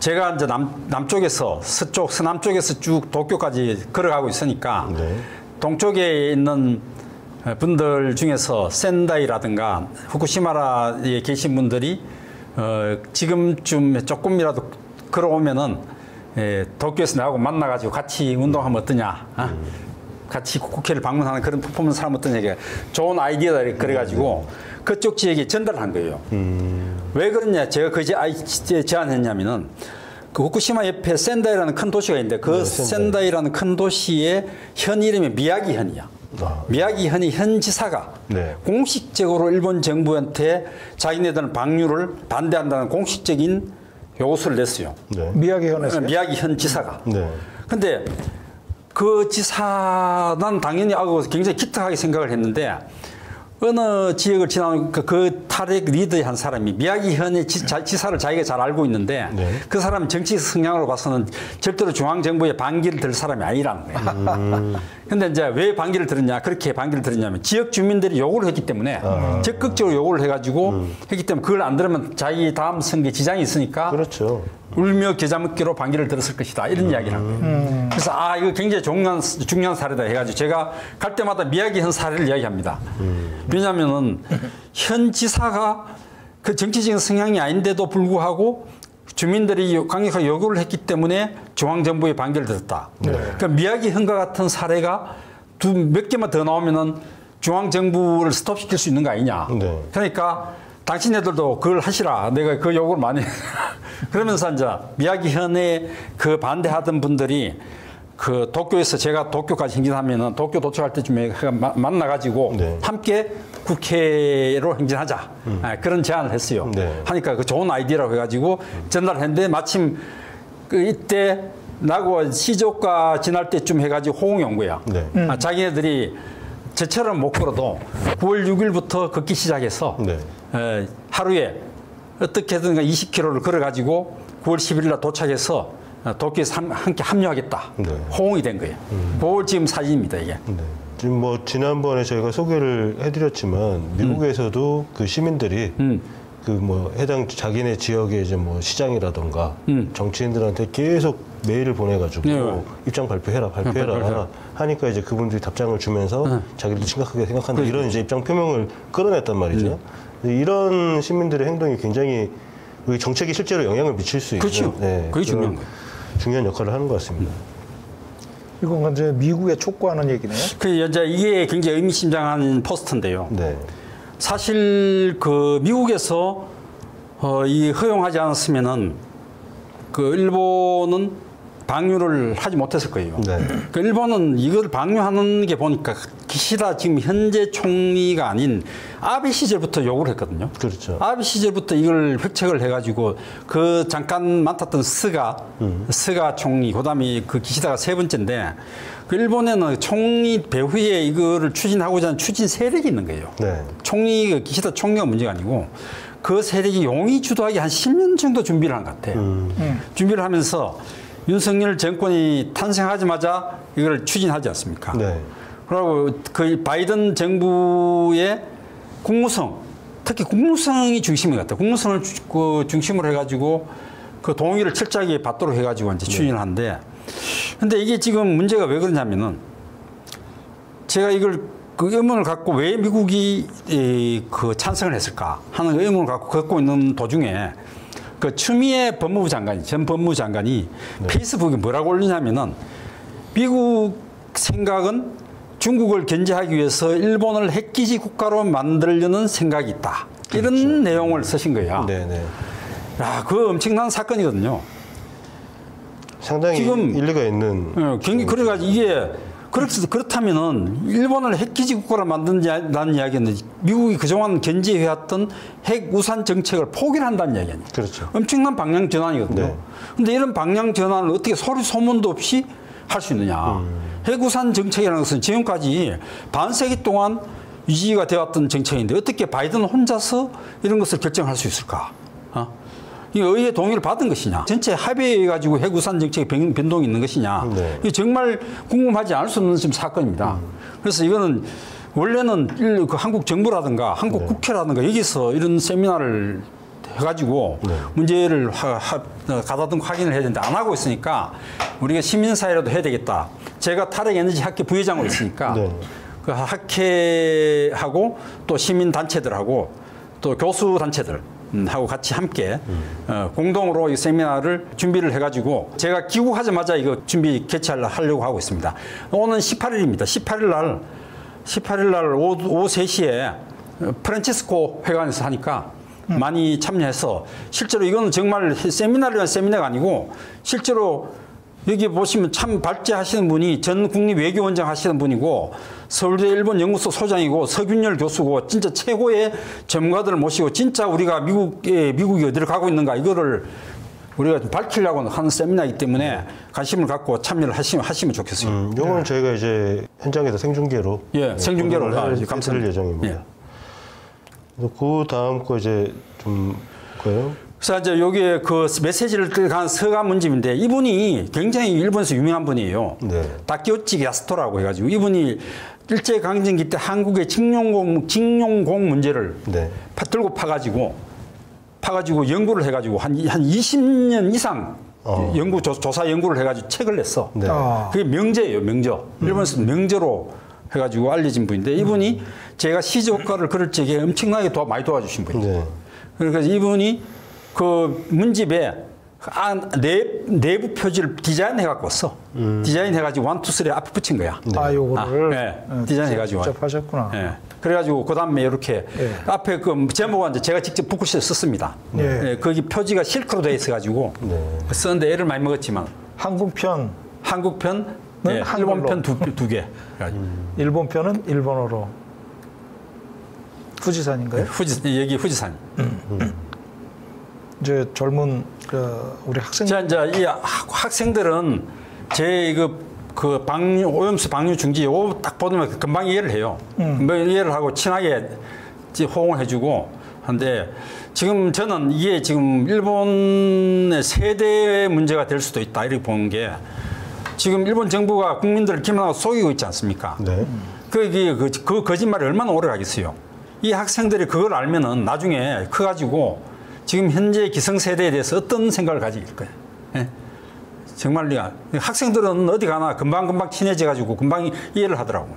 제가 이제 남, 남쪽에서 서쪽, 서남쪽에서 쭉 도쿄까지 걸어가고 있으니까 네. 동쪽에 있는 분들 중에서 센다이라든가 후쿠시마라에 계신 분들이 어, 지금쯤 조금이라도 걸어오면은 예, 도쿄에서 나하고 만나가지고 같이 운동하면 어떠냐. 어? 같이 국회를 방문하는 그런 퍼포먼스 하면 어떤 얘기가 좋은 아이디어다 그래가지고 그쪽 지역에 전달한 거예요. 왜 그러냐? 제가 그 제- 아이 제- 제안했냐면은 그 후쿠시마 옆에 센다이라는 큰 도시가 있는데 그 센다이라는 큰 도시의 현 이름이 미야기 현이야. 아. 미야기 현이 현 지사가 네. 공식적으로 일본 정부한테 자기네들은 방류를 반대한다는 공식적인 요구서를 냈어요. 네. 미야기 현에서 미야기 현 지사가. 네. 근데 그 지사는 당연히 아고 굉장히 기특하게 생각을 했는데 어느 지역을 지나니까 그 탈핵 리더의 한 사람이 미야기현의 지, 자- 지사를 자기가 잘 알고 있는데 네. 그 사람은 정치 성향으로 봐서는 절대로 중앙정부의 반기를 들 사람이 아니라는 거예요. [LAUGHS] 근데 이제 왜 반기를 들었냐 그렇게 반기를 들었냐면 지역 주민들이 요구를 했기 때문에 적극적으로 요구를 해가지고 했기 때문에 그걸 안 들으면 자기 다음 선거에 지장이 있으니까 그렇죠. 울며 겨자 먹기로 반기를 들었을 것이다 이런 이야기를 한 거예요. 그래서 아 이거 굉장히 중요한 중요한 사례다 해가지고 제가 갈 때마다 미야기현 사례를 이야기합니다. 왜냐하면은 현 지사가 그 정치적인 성향이 아닌데도 불구하고 주민들이 강력하게 요구를 했기 때문에 중앙정부의 반기를 들었다. 그러니까 미야기 현과 같은 사례가 두 몇 개만 더 나오면은 중앙정부를 스톱시킬 수 있는 거 아니냐. 네. 그러니까 당신네들도 그걸 하시라. 내가 그 요구를 많이. [LAUGHS] 그러면서 이제 미야기현에 그 반대하던 분들이 그 도쿄에서 제가 도쿄까지 행진하면은 도쿄 도착할 때쯤에 만나가지고 네. 함께 국회로 행진하자. 아, 그런 제안을 했어요. 네. 하니까 그 좋은 아이디어라고 해가지고 전달했는데 마침 그 이때 나고 시조가 지날 때쯤 해가지고 호응이 온 거야. 네. 아, 자기네들이 저처럼 못 걸어도 9월 6일부터 걷기 시작해서 네. 에, 하루에 어떻게든 20km를 걸어가지고 9월 10일 날 도착해서 어, 도쿄에서 함- 함께 합류하겠다. 네. 호응이 된 거예요. 그걸 지금 사진입니다, 이게. 네. 지금 뭐 지난번에 저희가 소개를 해드렸지만 미국에서도 그 시민들이 음. 그뭐 해당 자기네 지역의 이제 뭐 시장이라던가 정치인들한테 계속 메일을 보내가지고 음. 네. 입장 발표해라 발표해라 발표해라. 하니까 이제 그분들이 답장을 주면서 자기들도 심각하게 생각한다 이런 이제 입장 표명을 끌어냈단 말이죠. 근데 이런 시민들의 행동이 굉장히 우리 정책에 실제로 영향을 미칠 수 있는 그렇죠. 그게 그런 중요한 거예요. 중요한 역할을 하는 것 같습니다. 이건 이제 미국에 촉구하는 얘기네요. 그 이제 이게 굉장히 의미심장한 포스터인데요. 네. 사실 그 미국에서 어, 이 허용하지 않았으면은 그 일본은 방류를 하지 못했을 거예요. 네. 그 일본은 이걸 방류하는 게 보니까 기시다 지금 현재 총리가 아닌 아베 시절부터 요구를 했거든요. 그렇죠. 아베 시절부터 이걸 획책을 해가지고 그 잠깐 맡았던 스가 스가 총리 그다음에 그 기시다가 세 번째인데 그 일본에는 총리 배후에 이거를 추진하고자 하는 추진 세력이 있는 거예요. 네. 총리 그 기시다 총리가 문제가 아니고 그 세력이 용이 주도하기 한 10년 정도 준비를 한 것 같아요. 준비를 하면서 윤석열 정권이 탄생하자마자 이걸 추진하지 않습니까? 네. 그리고 그 바이든 정부의 국무성, 특히 국무성이 중심인 것 같아요. 국무성을 주- 그 중심으로 해가지고 그 동의를 철저하게 받도록 해가지고 이제 추진을 하는데, 근데 이게 지금 문제가 왜 그러냐면은 제가 이걸 그 의문을 갖고 왜 미국이 이, 그 찬성을 했을까 하는 의문을 갖고 걷고 있는 도중에 그 추미애 법무부 장관이 전 법무부 장관이 페이스북에 뭐라고 올리냐면은 미국 생각은 중국을 견제하기 위해서 일본을 핵기지 국가로 만들려는 생각이 있다. 이런 내용을 쓰신 거야. 네, 네. 야, 그 엄청난 사건이거든요. 상당히 지금- 일리가 있는 어, 굉장히 그래가지고 이게 그렇, 그렇다면은 일본을 핵기지 국가로 만든다는 이야기는 미국이 그동안 견제해왔던 핵 우산 정책을 포기를 한다는 이야기 아니에요. 그렇죠. 엄청난 방향 전환이거든요. 네. 근데 이런 방향 전환을 어떻게 소리 소문도 없이 할 수 있느냐. 음. 핵우산 정책이라는 것은 지금까지 반세기 동안 유지가 되었던 정책인데 어떻게 바이든 혼자서 이런 것을 결정할 수 있을까? 어? 이 의회 동의를 받은 것이냐? 전체 합의해 가지고 핵우산 정책의 변- 변동이 있는 것이냐? 네. 이게 정말 궁금하지 않을 수 없는 지금 사건입니다. 그래서 이거는 원래는 일- 그 한국 정부라든가 한국 국회라든가 여기서 이런 세미나를 해가지고 문제를 하, 하, 어, 가다듬고 확인을 해야 되는데 안 하고 있으니까 우리가 시민사회라도 해야 되겠다. 제가 탈핵 에너지 학회 부회장으로 있으니까 네. 그 학회하고 또 시민단체들하고 또 교수단체들 음, 하고 같이 함께 어, 공동으로 이 세미나를 준비를 해가지고 제가 귀국하자마자 이거 준비 개최하려고 하고 있습니다. 오는 18일입니다. 18일 날 18일 날 오후, 오후 3시에 프란치스코 회관에서 하니까 많이 참여해서 실제로 이거는 정말 세미나를 위한 세미나가 아니고 실제로 여기 보시면 참 발제하시는 분이 전 국립 외교원장 하시는 분이고 서울대 일본 연구소 소장이고 서균열 교수고 진짜 최고의 전문가들을 모시고 진짜 우리가 미국에 미국이 어디를 가고 있는가 이거를 우리가 좀 밝히려고 하는 세미나이기 때문에 관심을 갖고 참여를 하시면 하시면 좋겠어요. 음, 요거는 저희가 이제 현장에서 생중계로 예, 네, 생중계로 아. 해드릴 예정입니다. 예. 그 다음 거 이제 좀 거요. 그래서 이제 여기에 그 메시지를 간 서가 문집인데 이분이 굉장히 일본에서 유명한 분이에요. 네. 다키오치 야스토라고 해가지고 이분이 일제 강점기 때 한국의 징용공 징용공 문제를 네. 파, 들고 파가지고 파가지고 연구를 해가지고 한, 이- 한 20년 이상 어. 연구 조, 조사 연구를 해가지고 책을 냈어. 네. 아. 그게 명저예요, 명저. 일본에서 명저로 해가지고 알려진 분인데 이분이 제가 시조과를 그릴 적에 엄청나게 도와, 많이 도와주신 분이에요. 네. 그러니까 이분이 그 문집에 안- 내, 내부 표지를 디자인해 갖고 왔어. 디자인해 가지고 one two three 앞에 붙인 거야. 아, 요거를 네. 어, 디자인해 가지고. 직접 하셨구나. 예. 그래가지고 그 다음에 이렇게 예. 앞에 그 제목은 제가 직접 붓글씨에 썼습니다. 예. 예, 거기 표지가 실크로 돼 있어가지고 네. 썼는데 애를 많이 먹었지만 한국편, 한국 편, 네. 일본 편 두 두 개. 그래가지고 일본 편은 일본어로. 후지산인가요? 후지 여기 후지산. 이제 젊은 그 우리 학생 자 이제 이 학- 학생들은 제그 그 방류 오염수 방류 중지 요거 딱 보면 금방 이해를 해요. 금방 이해를 하고 친하게 호응을 해주고 한데 지금 저는 이게 지금 일본의 세대 문제가 될 수도 있다 이렇게 보는 게 지금 일본 정부가 국민들을 기만하고 속이고 있지 않습니까? 네. 그게 그, 그 거짓말이 얼마나 오래 가겠어요. 이 학생들이 그걸 알면은 나중에 커가지고 지금 현재 기성세대에 대해서 어떤 생각을 가질 거예요. 예? 정말 리가 학생들은 어디 가나 금방금방 친해져가지고 금방 이해를 하더라고.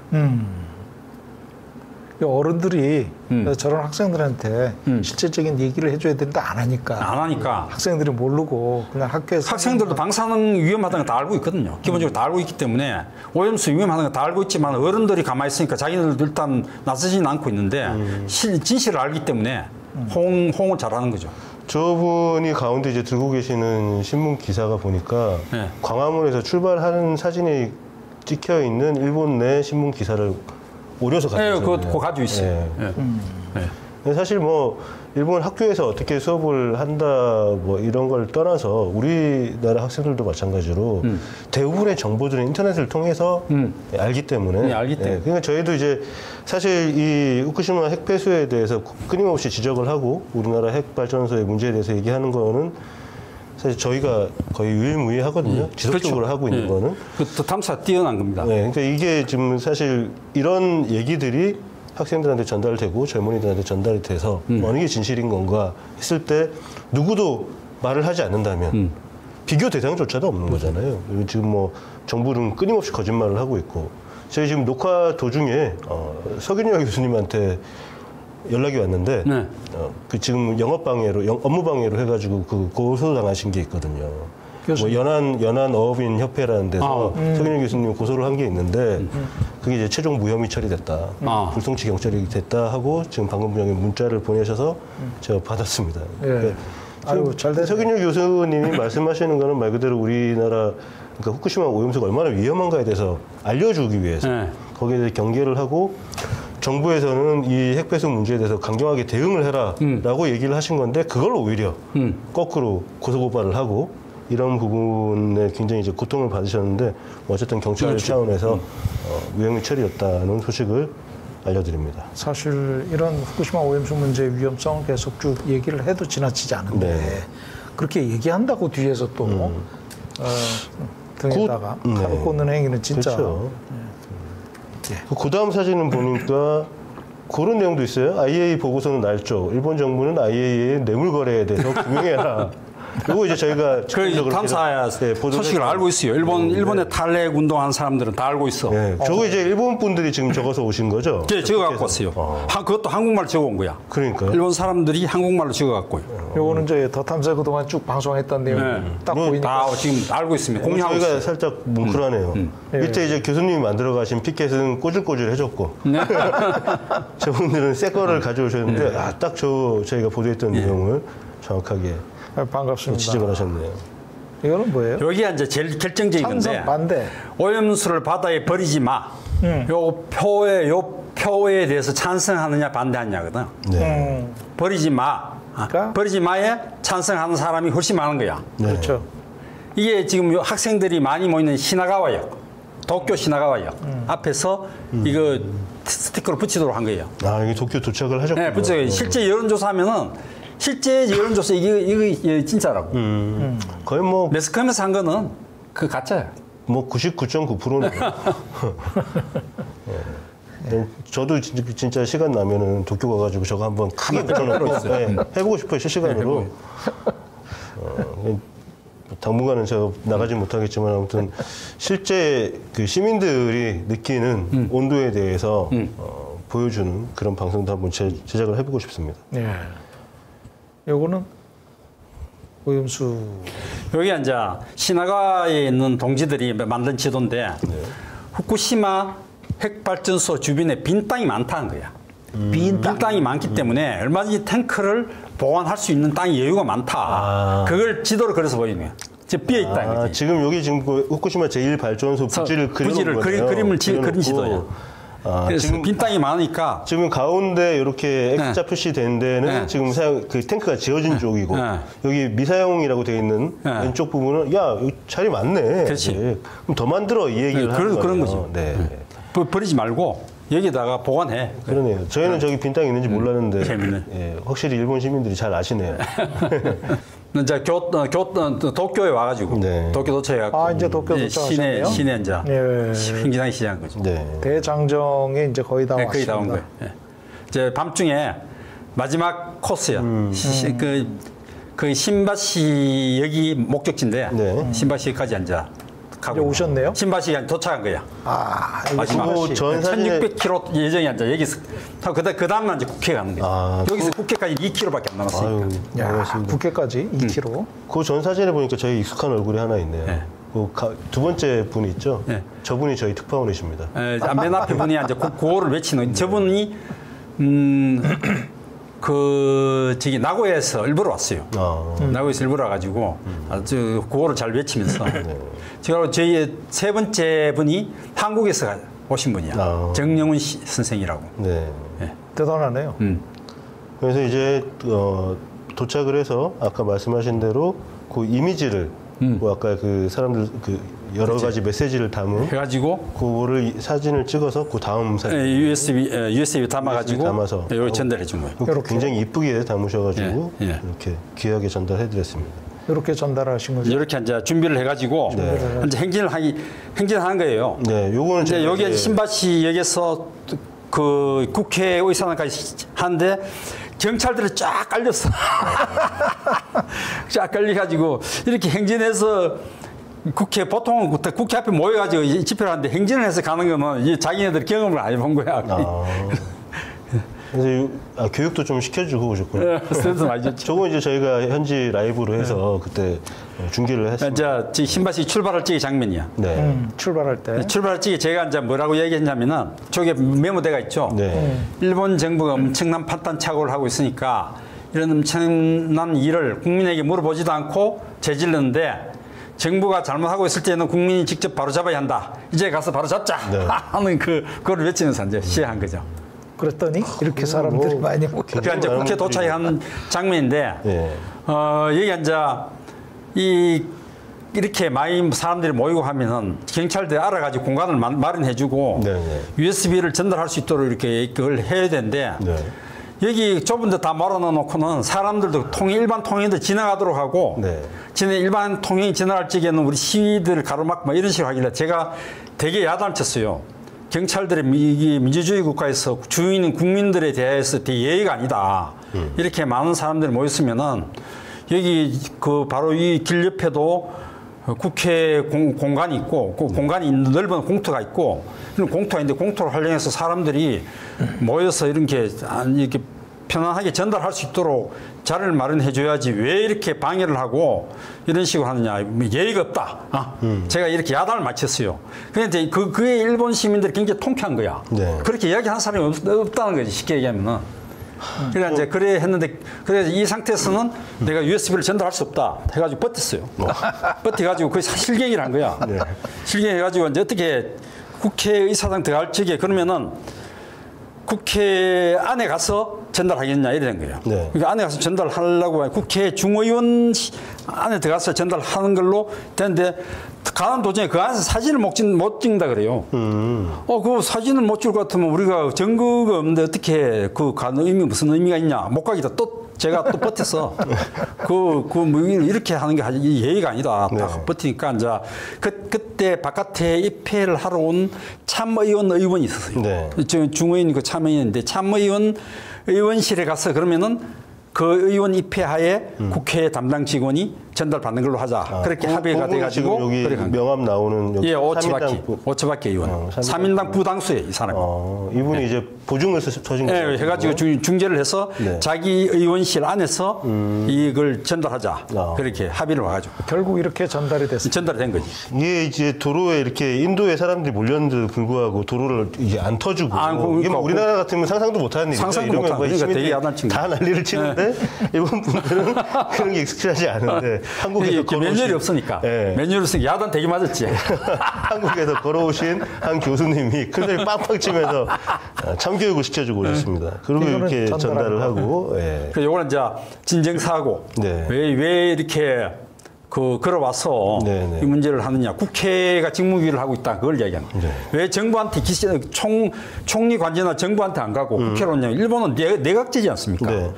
어른들이 음. 저런 학생들한테 음. 실질적인 얘기를 해줘야 되는데 안 하니까 안 하니까 학생들이 모르고 그냥 학교에서 학생들도 방사능 위험하다는 거 다 알고 있거든요. 기본적으로 다 알고 있기 때문에 오염수 위험하다는 거 다 알고 있지만 어른들이 가만히 있으니까 자기들도 일단 나서지는 않고 있는데 실- 진실을 알기 때문에 호응, 호응을 잘하는 거죠. 저분이 가운데 이제 들고 계시는 신문 기사가 보니까 네. 광화문에서 출발하는 사진이 찍혀 있는 일본 내 신문 기사를 오려서 예, 가지고 그거, 있어요. 그거 가지고 있어요. 예. 예. 예. 근데 사실 뭐 일본 학교에서 어떻게 수업을 한다 뭐 이런 걸 떠나서 우리나라 학생들도 마찬가지로 대부분의 정보들은 인터넷을 통해서 음. 알기 때문에 네, 알기 때문에. 그러니까 저희도 이제 사실 이 후쿠시마 핵 폐수에 대해서 끊임없이 지적을 하고 우리나라 핵 발전소의 문제에 대해서 얘기하는 거는 사실 저희가 거의 유일무이하거든요. 지속적으로 그렇죠. 하고 있는 예. 거는. 그 탐사 뛰어난 겁니다. 네, 그러니까 이게 지금 사실 이런 얘기들이 학생들한테 전달되고 젊은이들한테 전달이 돼서 음. 어느 게 진실인 건가 했을 때 누구도 말을 하지 않는다면 음. 비교 대상조차도 없는 거잖아요. 지금 뭐 정부는 끊임없이 거짓말을 하고 있고 저희 지금 녹화 도중에 어, 서균열 교수님한테 연락이 왔는데 네. 어, 그 지금 영업 방해로 영- 업무 방해로 해가지고 그 고소 당하신 게 있거든요. 뭐. 연한 연한 어업인 협회라는 데서 아. 서균일 교수님 고소를 한 게 있는데 그게 이제 최종 무혐의 처리됐다. 아. 불송치 경찰이 됐다 하고 지금 방금 전에 문자를 보내셔서 제가 받았습니다. 예. 그러니까 아유, 지금 잘 됐네. 서균일 교수님이 [LAUGHS] 말씀하시는 거는 말 그대로 우리나라 그러니까 후쿠시마 오염수가 얼마나 위험한가에 대해서 알려주기 위해서 네. 거기에 대해 경계를 하고 정부에서는 이 핵배수 문제에 대해서 강경하게 대응을 해라라고 얘기를 하신 건데 그걸 오히려 음. 거꾸로 고소고발을 하고 이런 부분에 굉장히 이제 고통을 받으셨는데 뭐 어쨌든 경찰 그렇죠. 차원에서 어, 무혐의 처리였다는 소식을 알려드립니다. 사실 이런 후쿠시마 오염수 문제의 위험성을 계속 쭉 얘기를 해도 지나치지 않은데 네. 그렇게 얘기한다고 뒤에서 또 어, 등에다가 그- 네. 꽂는 행위는 진짜 그렇죠. 예. 그 다음 사진을 보니까 그런 내용도 있어요. IAEA 보고서는 날조. 일본 정부는 IAEA의 뇌물 거래에 대해서 [LAUGHS] 규명해라. 이거 이제 저희가 [LAUGHS] 그 계속, 네, 소식을. 알고 있어요. 일본 네. 일본의 탈핵 운동한 사람들은 다 알고 있어. 네, 저거 이제 일본 분들이 지금 적어서 오신 거죠? 제 적어 갖고 왔어요. 어. 한- 그것도 한국말로 적어 온 거야. 그러니까요. 일본 사람들이 한국말로 적어 갖고. 요거는 이제 더 탐사 그동안 쭉 방송했던 내용이 네. 딱뭐 보이니까 다 지금 알고 있습니다. 공유하고 저희가 있어요. 살짝 뭉클하네요. 이때 이제 교수님이 만들어 가신 피켓은 꼬질꼬질 해줬고 네. [LAUGHS] 저분들은 새 거를 가져오셨는데 아, 딱 저 저희가 보도했던 내용을 정확하게 아, 반갑습니다. 지적을 하셨네요. 이거는 뭐예요? 여기가 이제 제일 결정적인 건데 반대. 오염수를 바다에 버리지 마. 음. 요 표에 요 표에 대해서 찬성하느냐 반대하냐거든. 네. 음, 버리지 마. 아, 그러니까? 버리지 마에 찬성하는 사람이 훨씬 많은 거야. 네. 그렇죠. 이게 지금 요 학생들이 많이 모이는 시나가와역. 도쿄 시나가와요. 앞에서 이거 스티커를 붙이도록 한 거예요. 아, 이게 도쿄 도착을 하셨군요. 네, 붙여요. 실제 여론조사하면은 실제 여론조사 이게 이거 예, 진짜라고. 음, 거의 뭐, 매스컴에서 한 거는 그 가짜야. 뭐 99.9%네요. 네, [LAUGHS] 저도 진- 진짜 시간 나면은 도쿄 가가지고 저거 한번 크게 붙여놓고 네, 해보고 싶어요 실시간으로. 어, 당분간은 제가 나가지 못하겠지만 아무튼 실제 그 시민들이 느끼는 온도에 대해서 어, 보여주는 그런 방송도 한번 제, 제작을 해보고 싶습니다. 예. 요거는 오염수 여기 이제 시나가에 있는 동지들이 만든 지도인데 후쿠시마 핵발전소 주변에 빈 땅이 많다는 거야. 빈 땅. 빈 땅이 많기 때문에 얼마든지 탱크를 보관할 수 있는 땅이 여유가 많다. 그걸 지도로 그려서 보이는 거야. 지금 비어 있다. 아. 지금 여기 지금 그 후쿠시마 제1발전소 부지를 그려놓은 부지를 그리-. 그림을 지- 그린. 지도야. 아, 지금 빈 땅이 많으니까 지금 가운데 이렇게 X자 네. 표시된 데는 네. 지금 사용 그 탱크가 지어진 쪽이고 네. 여기 미사용이라고 되어 있는 네. 왼쪽 부분은 야 여기 자리 많네. 그렇지. 네. 그럼 더 만들어 이 얘기를 네, 하는 그런-. 그런 거죠. 네. 버- 버리지 말고 여기다가 보관해. 그러네요. 저희는 저기 빈 땅이 있는지 몰랐는데 재밌네. 예, 확실히 일본 시민들이 잘 아시네요. [LAUGHS] 이제 교, 어, 교, 어, 도쿄에 와가지고 네. 도쿄 도착해갖고 아, 이제 도쿄 예, 시내 도착하셨네요? 시내 이제 예. 굉장히 시작한 거죠. 네. 대장정에 이제 거의 다 네, 왔습니다. 거의 다 온 거예요. 예. 이제 밤중에 마지막 코스야. 음. 시- 그, 그 신바시 여기 목적지인데 네. 신바시까지 이제 가고 이제 오셨네요? 신바시 도착한 거야. 아, 마지막 그리고 신바시. 전 사진에 1600km 예정이 앉아 여기서 그다 그 다음날 이제 국회 가는 거야. 아, 여기서 국회까지 2km밖에 안 남았으니까. 아유, 야. 국회까지 2km. 그전 사진에 보니까 저희 익숙한 얼굴이 하나 있네요. 네. 그 가- 두 번째 분이 있죠. 네. 저분이 저희 특파원이십니다. 에, 아, 맨 앞에 분이 이제 구- 구호를 외치는 저분이 음, 그 저기 나고야에서 일부러 왔어요. 아, 나고야에서 일부러 와가지고 아주 구호를 잘 외치면서 [LAUGHS] 제가 저희 세 번째 분이 한국에서 가- 오신 분이야. 아. 정영훈 씨 선생이라고. 네. 대단하네요. 음. 그래서 이제 어, 도착을 해서 아까 말씀하신 대로 그 이미지를 음. 그 아까 그 사람들 그 여러 가지 메시지를 담은 해가지고 그거를 이- 사진을 찍어서 그 다음 사진 에, USB 에, USB 담아가지고 담아서. 여기 전달해 준 거예요. 이렇게. 굉장히 이쁘게 담으셔가지고 예, 예. 이렇게 귀하게 전달해드렸습니다. 이렇게 전달하신 거죠. 이렇게 이제 준비를 해가지고 이제 행진을 하기 행진하는 거예요. 네, 요거는 이제 여기 이제 신바시역에서 그 국회 의사당까지 하는데 경찰들이 쫙 깔렸어. [LAUGHS] 쫙 깔려가지고 이렇게 행진해서 국회 보통은 그때 국회 앞에 모여가지고 이 집회를 하는데 행진을 해서 가는 거는 이 자기네들 경험을 안 해본 거야. 아, 그래서 요- 아, 교육도 좀 시켜주고 오셨군요. 스트레스 많이 줬죠. 저거 이제 저희가 현지 라이브로 해서 그때 중계를 했습니다. 이제 지 신바시 출발할 적의 장면이야. 네. 음, 출발할 때. 출발할 적에 제가 이제 뭐라고 얘기했냐면은 저게 메모대가 있죠. 네. 일본 정부가 엄청난 판단 착오를 하고 있으니까 이런 엄청난 일을 국민에게 물어보지도 않고 저질렀는데 정부가 잘못하고 있을 때는 국민이 직접 바로 잡아야 한다. 이제 가서 바로 잡자 네. [LAUGHS] 하는 그 그걸 외치면서 이제 시행한 거죠. 그랬더니 이렇게 사람들이 뭐 많이 오고. 그게 이제 많은 국회 도착한 장면인데 네. 어, 여기 이제 이 이렇게 많이 사람들이 모이고 하면은 경찰들이 알아가지고 공간을 마- 마련해주고 네, 네. USB를 전달할 수 있도록 이렇게 그걸 해야 되는데 네. 여기 좁은 데다 몰아넣어놓고는 사람들도 통행 일반 통행도 지나가도록 하고 네. 지내 일반 통행이 지나갈 적에는 우리 시위들 가로막고 막 이런 식으로 하길래 제가 되게 야단을 쳤어요. 경찰들이 미- 이게 민주주의 국가에서 주인인 국민들에 대해서 되게 예의가 아니다. 이렇게 많은 사람들이 모였으면은 여기 그 바로 이 길 옆에도 국회 공, 공간이 있고 그 공간이 있는 넓은 공터가 있고 이런 공터가 있는데 공터를 활용해서 사람들이 모여서 이렇게 안- 이렇게 편안하게 전달할 수 있도록 자리를 마련해 줘야지 왜 이렇게 방해를 하고 이런 식으로 하느냐 뭐 예의가 없다. 아, 제가 이렇게 야단을 맞췄어요. 그런데 그 그의 일본 시민들이 굉장히 통쾌한 거야. 네. 그렇게 이야기하는 사람이 없, 없다는 거지 쉽게 얘기하면은. 그래 이제 그래 했는데 그래서 이 상태에서는 내가 USB를 전달할 수 없다 해가지고 버텼어요. [LAUGHS] 버텨가지고 거의 실갱이를 한 거야. 실갱해가지고 이제 어떻게 국회의사당 들어갈 적에 그러면은 국회 안에 가서 전달하겠냐 이래 된 거예요. 네. 그러니까 안에 가서 전달하려고 국회 중의원 시- 안에 들어가서 전달하는 걸로 되는데 가는 도중에 그 안에서 사진을 못, 찍, 못 찍는다 그래요. 음. 어, 그 사진을 못 찍을 것 같으면 우리가 증거가 없는데 어떻게 그 가는 의미 무슨 의미가 있냐. 못 가기다 또 제가 또 버텼어. [LAUGHS] 그, 그, 뭐 이렇게 하는 게 예의가 아니다. 딱 네. 버티니까 이제 그, 그때 바깥에 입회를 하러 온 참의원 의원이 있었어요. 네. 저 중의원 그 참의원인데 참의원 의원실에 가서 그러면은 그 의원 입회하에 국회 담당 직원이 전달받는 걸로 하자. 아, 그렇게 그- 합의가 돼가지고 여기 거예요. 명함 나오는 여기 예, 오츠바키, 오츠바키 의원. 어, 삼인당 삼인당 부당수에 이 사람이. 어, 이분이 이제 보증을 서- 서신 거죠. 예, 해가지고 중, 중재를 해서 네. 자기 의원실 안에서 이걸 전달하자. 아. 그렇게 합의를 와가지고 결국 이렇게 전달이 됐습니다. 전달이 된 거지. 이게 이제 도로에 이렇게 인도에 사람들이 몰렸는데도 불구하고 도로를 이게 안 터주고 아, 그- 이게 뭐 그- 우리나라 같으면 상상도 못하는 일이죠. 상상도 못하는 뭐 그러니까 되게 야단친 다 난리를 치는데 일본 분들은 [LAUGHS] 그런 게 익숙하지 않은데 한국에서 걸어오신- 없으니까. 예. 매뉴얼이 없으니까 야단 되게 맞았지. [LAUGHS] 한국에서 걸어오신 한 교수님이 큰 소리 빵빵 치면서 어, 참교육을 시켜주고 오셨습니다. 그리고 이거는 이렇게 전달을 하고 예. 그 요거는 이제 진정 사고. 네. 왜, 왜 이렇게 그 걸어와서 네, 네. 이 문제를 하느냐. 국회가 직무유기를 하고 있다. 그걸 이야기하는 거예요. 네. 왜 정부한테 기시, 총, 총리 관제나 정부한테 안 가고 국회로 오냐. 일본은 내, 내각제지 않습니까? 네.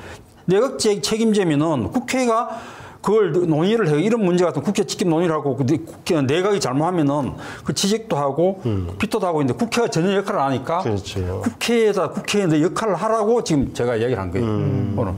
내각제 책임제면은 국회가 그걸 논의를 해요. 이런 문제 같은 국회 직접 논의를 하고 국회 내각이 잘못하면은 그 지적도 하고 피토도 하고 있는데 국회가 전혀 역할을 안 하니까 음. 그렇죠. 국회에다 국회에 역할을 하라고 지금 제가 이야기를 한 거예요. 음. 오늘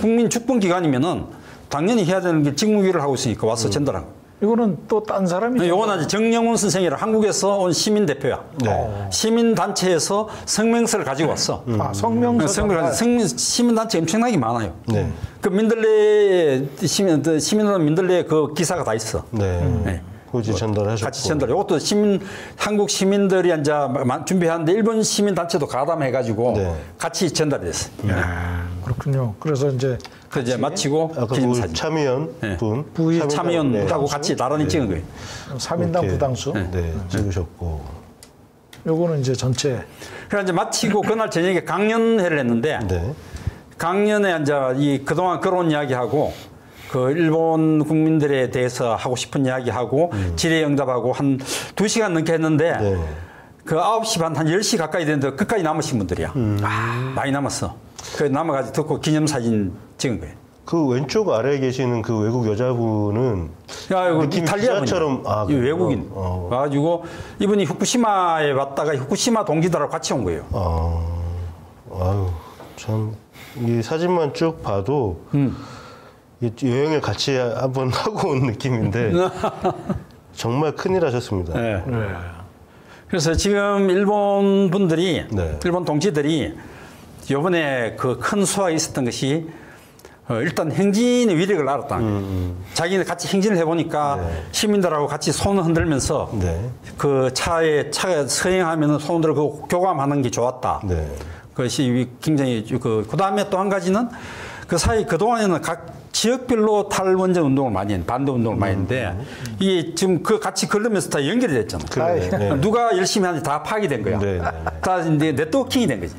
국민 주권 기관이면은 당연히 해야 되는 게 직무유기를 하고 있으니까 음. 와서 전달한 거예요. 이거는 또 딴 사람이 요거는 이제 정영훈 선생이라 한국에서 온 시민 대표야. 네. 시민 단체에서 성명서를 가지고 왔어. 아, 성명서 성명 전달. 성 시민 단체 엄청나게 많아요. 네. 그 민들레 시민 그 시민은 민들레 그 기사가 다 있어. 네. 네. 그거 이제 전달하셨고 같이 전달. 이것도 시민 한국 시민들이 이제 마- 준비하는데 일본 시민 단체도 가담해가지고 네. 같이 전달이 됐어. 그렇군요. 그래서 이제 그 이제 마치고 아까 기념 사진. 그 참의원 네. 분 부의 참의원, 참의원하고 네. 같이 나란히 찍은 거예요. 3인당 이렇게, 부당수. 네, 찍으셨고 요거는 이제 전체 그래 이제 마치고 그날 저녁에 강연회를 했는데 네. 강연에 이제 이 그동안 걸어온 이야기하고 그 일본 국민들에 대해서 하고 싶은 이야기하고 질의응답하고 한 두 시간 넘게 했는데 음. 네. 그 9시 반, 한 10시 가까이 됐는데 끝까지 남으신 분들이야. 음. 아, 많이 남았어. 그 남아가지고 듣고 기념사진 찍은 거예요. 그 왼쪽 아래에 계시는 그 외국 여자분은 야, 이거 느낌이 이탈리아 분이야. 기자처럼- 아? 외국인. 어. 와가지고 이분이 후쿠시마에 왔다가 후쿠시마 동기들하고 같이 온 거예요. 아, 아유, 참, 이 사진만 쭉 봐도, 음. 이 여행을 같이 한번 [LAUGHS] 하고 온 느낌인데, [LAUGHS] 정말 큰일 하셨습니다. 네. 그래서 지금 일본 분들이 네. 일본 동지들이 이번에 그 큰 수확이 있었던 것이 어, 일단 행진의 위력을 알았다. 자기네 같이 행진을 해보니까 음, 네. 시민들하고 같이 손을 흔들면서 네. 그 차에 차에 서행하면 손들어 그 교감하는 게 좋았다. 네. 그것이 굉장히 그 그다음에 또 한 가지는 그 사이 그 동안에는 각 지역별로 탈원전 운동을 많이 했, 반대 운동을 많이 했는데 이게 지금 그 같이 걸으면서 다 연결이 됐잖아. 그러네. 네. 누가 열심히 하는지 다 파악이 된 거야. 네, 네, 네. 다 이제 네트워킹이 된 거지.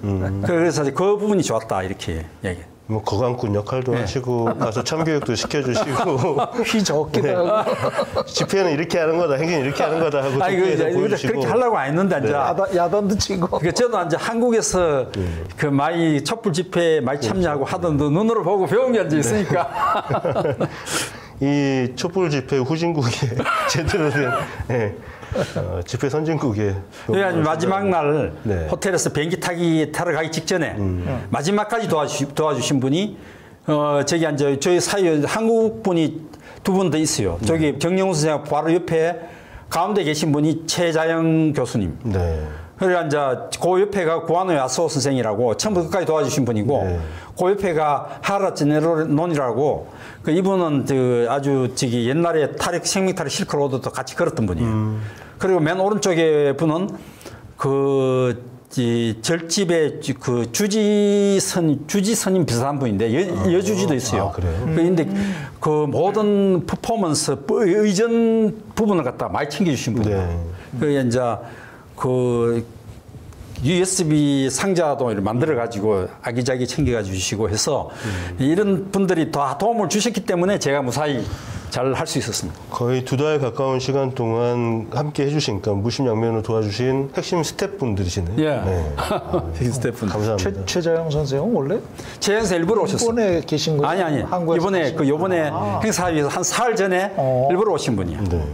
그래서 그 부분이 좋았다 이렇게 얘기. 뭐, 거강꾼 역할도 네. 하시고, 가서 참교육도 시켜주시고, [LAUGHS] 휘저었기도 네. 하고. 집회는 이렇게 하는 거다, 행진 이렇게 하는 거다 하고, 아 도쿄에서 이제 보여주시고. 그렇게 하려고 안 했는데 이제 야단, 야단도 치고. 그 저도 이제 한국에서 그 많이 촛불 집회에 많이 참여하고 하던 그 눈으로 보고 배운 게 이제 있으니까. [LAUGHS] 이 촛불 집회 후진국에 [LAUGHS] 제대로 된 예, 어, 집회 선진국에 그래가 마지막 날 네. 호텔에서 비행기 타기 타러 가기 직전에 마지막까지 도와주, 도와주신 분이 어 저기 앉아 저희 사이 한국 분이 두 분 더 있어요. 저기 정영훈 선생 바로 옆에 가운데 계신 분이 최자영 교수님. 네. 그래 이제 그 옆에가 구아노 야스오 선생이라고 처음부터 끝까지 도와주신 분이고 네. 그 옆에가 하라 제네론이라고 그 이분은 그 아주 저기 옛날에 타릭 생명 타릭 실크로드도 같이 걸었던 분이에요. 음. 그리고 맨 오른쪽에 분은 그이 절집의 주- 그 주지선 주지선임 비슷한 분인데 여, 여주지도 있어요. 아, 그래요? 그런데 그 모든 퍼포먼스 의전 부분을 갖다 많이 챙겨주신 분이에요. 네. 그 이제 그 USB 상자도 만들어 가지고 아기자기 챙겨 가지고 주시고 해서 이런 분들이 다 도움을 주셨기 때문에 제가 무사히 잘 할 수 있었습니다. 거의 두 달 가까운 시간 동안 함께 해주신, 그러니까 무심양면으로 도와주신 핵심 스태프분들이시네요. 예. 네. [LAUGHS] 스태프분. 감사합니다. 최, 최자영 선생은 원래 제에서 일부러 오셨어요. 일본에 계신 거죠? 아니 아니. 한국에서 이번에 계신 그 요번에 아. 행사위에서 한 사흘 전에 어. 일부러 오신 분이에요. 네.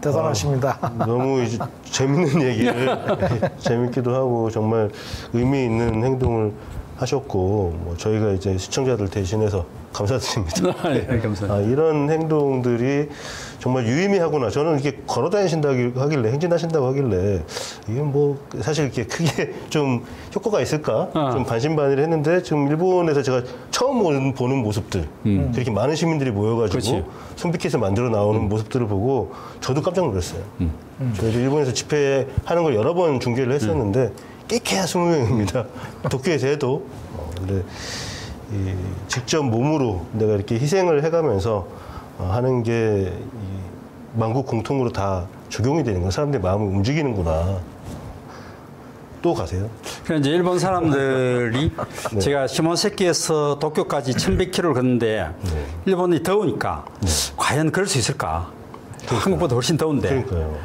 대단하십니다. 너무 이제 재밌는 얘기를 [LAUGHS] 재밌기도 하고 정말 의미 있는 행동을 하셨고 뭐 저희가 이제 시청자들 대신해서 감사드립니다. [LAUGHS] 네, 감사합니다. 아, 이런 행동들이 정말 유의미하구나. 저는 이렇게 걸어 다니신다고 하길래 행진하신다고 하길래 이게 뭐 사실 이렇게 크게 [LAUGHS] 좀 효과가 있을까 어. 좀 반신반의를 했는데 지금 일본에서 제가 처음 보는, 모습들 그렇게 많은 시민들이 모여가지고 음. 손피켓을 만들어 나오는 음. 모습들을 보고 저도 깜짝 놀랐어요. 저희도 일본에서 집회하는 걸 여러 번 중계를 했었는데 음. 끼케야 20명입니다. 도쿄에서 해도. 어, 근데 이 직접 몸으로 내가 이렇게 희생을 해가면서 어, 하는 게 이 만국 공통으로 다 적용이 되는 거 사람들의 마음을 움직이는구나. 또 가세요? 그래 이제 일본 사람들이 [LAUGHS] 네. 제가 시모세키에서 도쿄까지 1100km를 걷는데 네. 일본이 더우니까 과연 그럴 수 있을까? 한국보다 훨씬 더운데 그러니까요.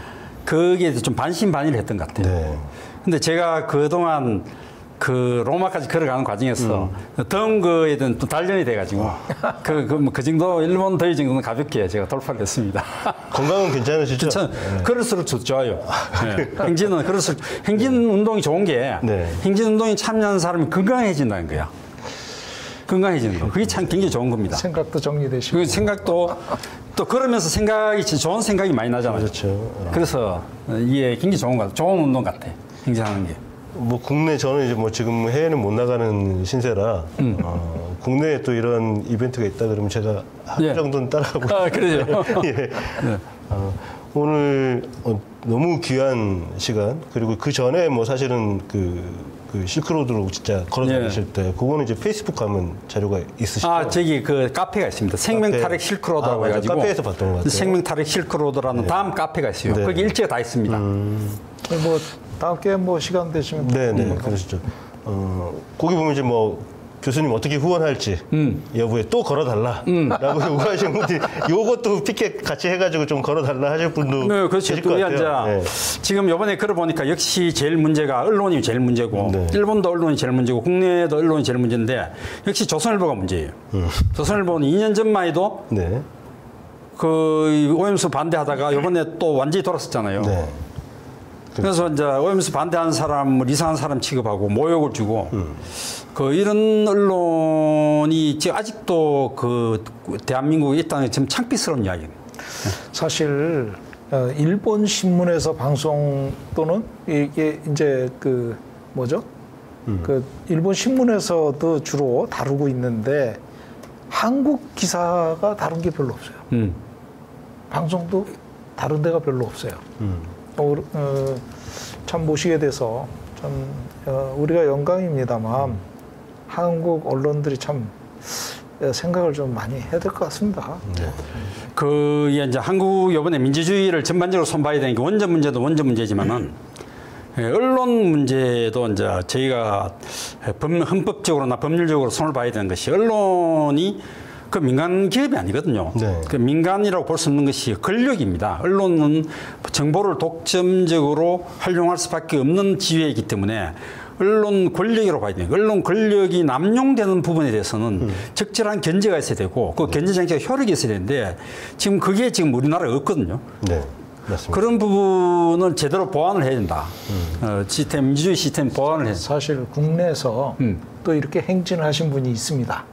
거기에 좀 반신반의를 했던 것 같아요. 네. 근데 제가 그동안 그 로마까지 걸어가는 과정에서 음. 더운 거에 대한 또 단련이 돼가지고 그, 그, 뭐 그 정도 일본 더위 정도는 가볍게 제가 돌파를 했습니다. [LAUGHS] 건강은 괜찮으시죠? 괜찮, 그럴수록 좋- 좋아요. 네. 행진은 그럴수록 행진 운동이 좋은 게 네. 행진 운동에 참여하는 사람이 건강해진다는 거야. 건강해지는 거. 그게 참 굉장히 좋은 겁니다. 생각도 정리되시고 그 생각도 또 그러면서 생각이 좋은 생각이 많이 나잖아요. 그렇죠. 그래서 이게 굉장히 좋은 것 같아. 좋은 운동 같아. 행진하는 게. 뭐 국내 저는 이제 뭐 지금 해외는 못 나가는 신세라 음. 어, 국내에 또 이런 이벤트가 있다 그러면 제가 한 예. 정도는 따라가고 아, 그러죠. [LAUGHS] 예. 어, 오늘 어, 너무 귀한 시간 그리고 그 전에 뭐 사실은 그, 그 실크로드로 진짜 걸어 예. 다니실 때 그거는 이제 페이스북 가면 자료가 있으시죠? 아, 저기 그 카페가 있습니다. 카페. 실크로드라고 아. 해가지고. 카페에서 봤던 것 같아요. 생명탈핵 실크로드라는 다음 카페가 있어요. 네. 음. 거기 일제가 다 있습니다. 뭐 다음 기회에 뭐 시간 되시면 네네 그러시죠. 어, 거기 보면 이제 뭐 교수님 어떻게 후원할지 여부에 또 걸어달라라고 요구하시는 [LAUGHS] 분들이 요것도 피켓 같이 해가지고 좀 걸어달라 하실 분도 네, 그렇죠. 계실 또것 같아요. 네. 지금 이번에 걸어보니까 역시 제일 문제가 언론이 제일 문제고 네. 일본도 언론이 제일 문제고 국내도 언론이 제일 문제인데 역시 조선일보가 문제예요. 조선일보는 2년 전만 해도 네. 그 오염수 반대하다가 이번에 또 완전히 돌았었잖아요. 네. 그래서 이제 오염수 반대하는 사람을 이상한 사람 취급하고 모욕을 주고 음. 그 이런 언론이 지금 아직도 그 대한민국에 있다는 게 지금 창피스러운 이야기예요. 사실 어, 일본 신문에서 방송 또는 이게 이제 그 뭐죠? 그 일본 신문에서도 주로 다루고 있는데 한국 기사가 다룬 게 별로 없어요. 음. 방송도 다른 데가 별로 없어요. 어, 어, 참 모시게 돼서 참 어, 우리가 영광입니다만 한국 언론들이 참 어, 생각을 좀 많이 해야 될 것 같습니다. 그 이제 한국 이번에 민주주의를 전반적으로 손봐야 되는 게 원전 문제도 원전 문제지만은 예, 언론 문제도 이제 저희가 법- 헌법적으로나 법률적으로 손을 봐야 되는 것이 언론이 그 민간 기업이 아니거든요. 네. 그 민간이라고 볼 수 없는 것이 권력입니다. 언론은 정보를 독점적으로 활용할 수밖에 없는 지위이기 때문에 언론 권력이라고 봐야 돼요. 언론 권력이 남용되는 부분에 대해서는 적절한 견제가 있어야 되고 그 견제 장치가 효력이 있어야 되는데 지금 그게 지금 우리나라에 없거든요. 네. 맞습니다. 그런 부분은 제대로 보완을 해야 된다. 어, 시스템, 민주주의 시스템 보완을 해야 된다. 사실 국내에서 음. 또 이렇게 행진을 하신 분이 있습니다.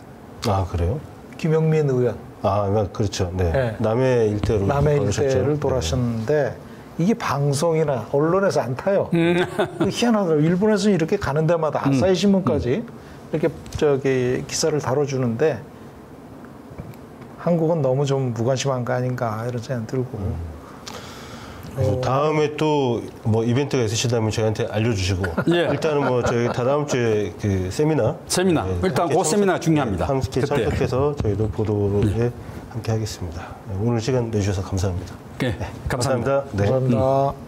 아 그래요? 김영민 의원 아 나- 그렇죠. 네. 네. 남해 일대로 남해. 일대를 네. 돌아셨는데 이게 방송이나 언론에서 안 타요. 음. 그 희한하더라고요. 일본에서는 이렇게 가는 데마다 아사히 신문까지 이렇게 저기 기사를 다뤄주는데 한국은 너무 좀 무관심한 거 아닌가 이런 생각 들고 그 래서 다음에 또 뭐 이벤트가 있으시다면 저희한테 알려주시고 [LAUGHS] 예. 일단은 뭐 저희 다다음 주에 그 세미나 세미나. 일단 함께 그 세미나 중요합니다. 함께 그때. 참석해서 저희도 보도에 함께 하겠습니다. 네, 오늘 시간 내주셔서 감사합니다. 네, 감사합니다. 감사합니다. 네. 감사합니다.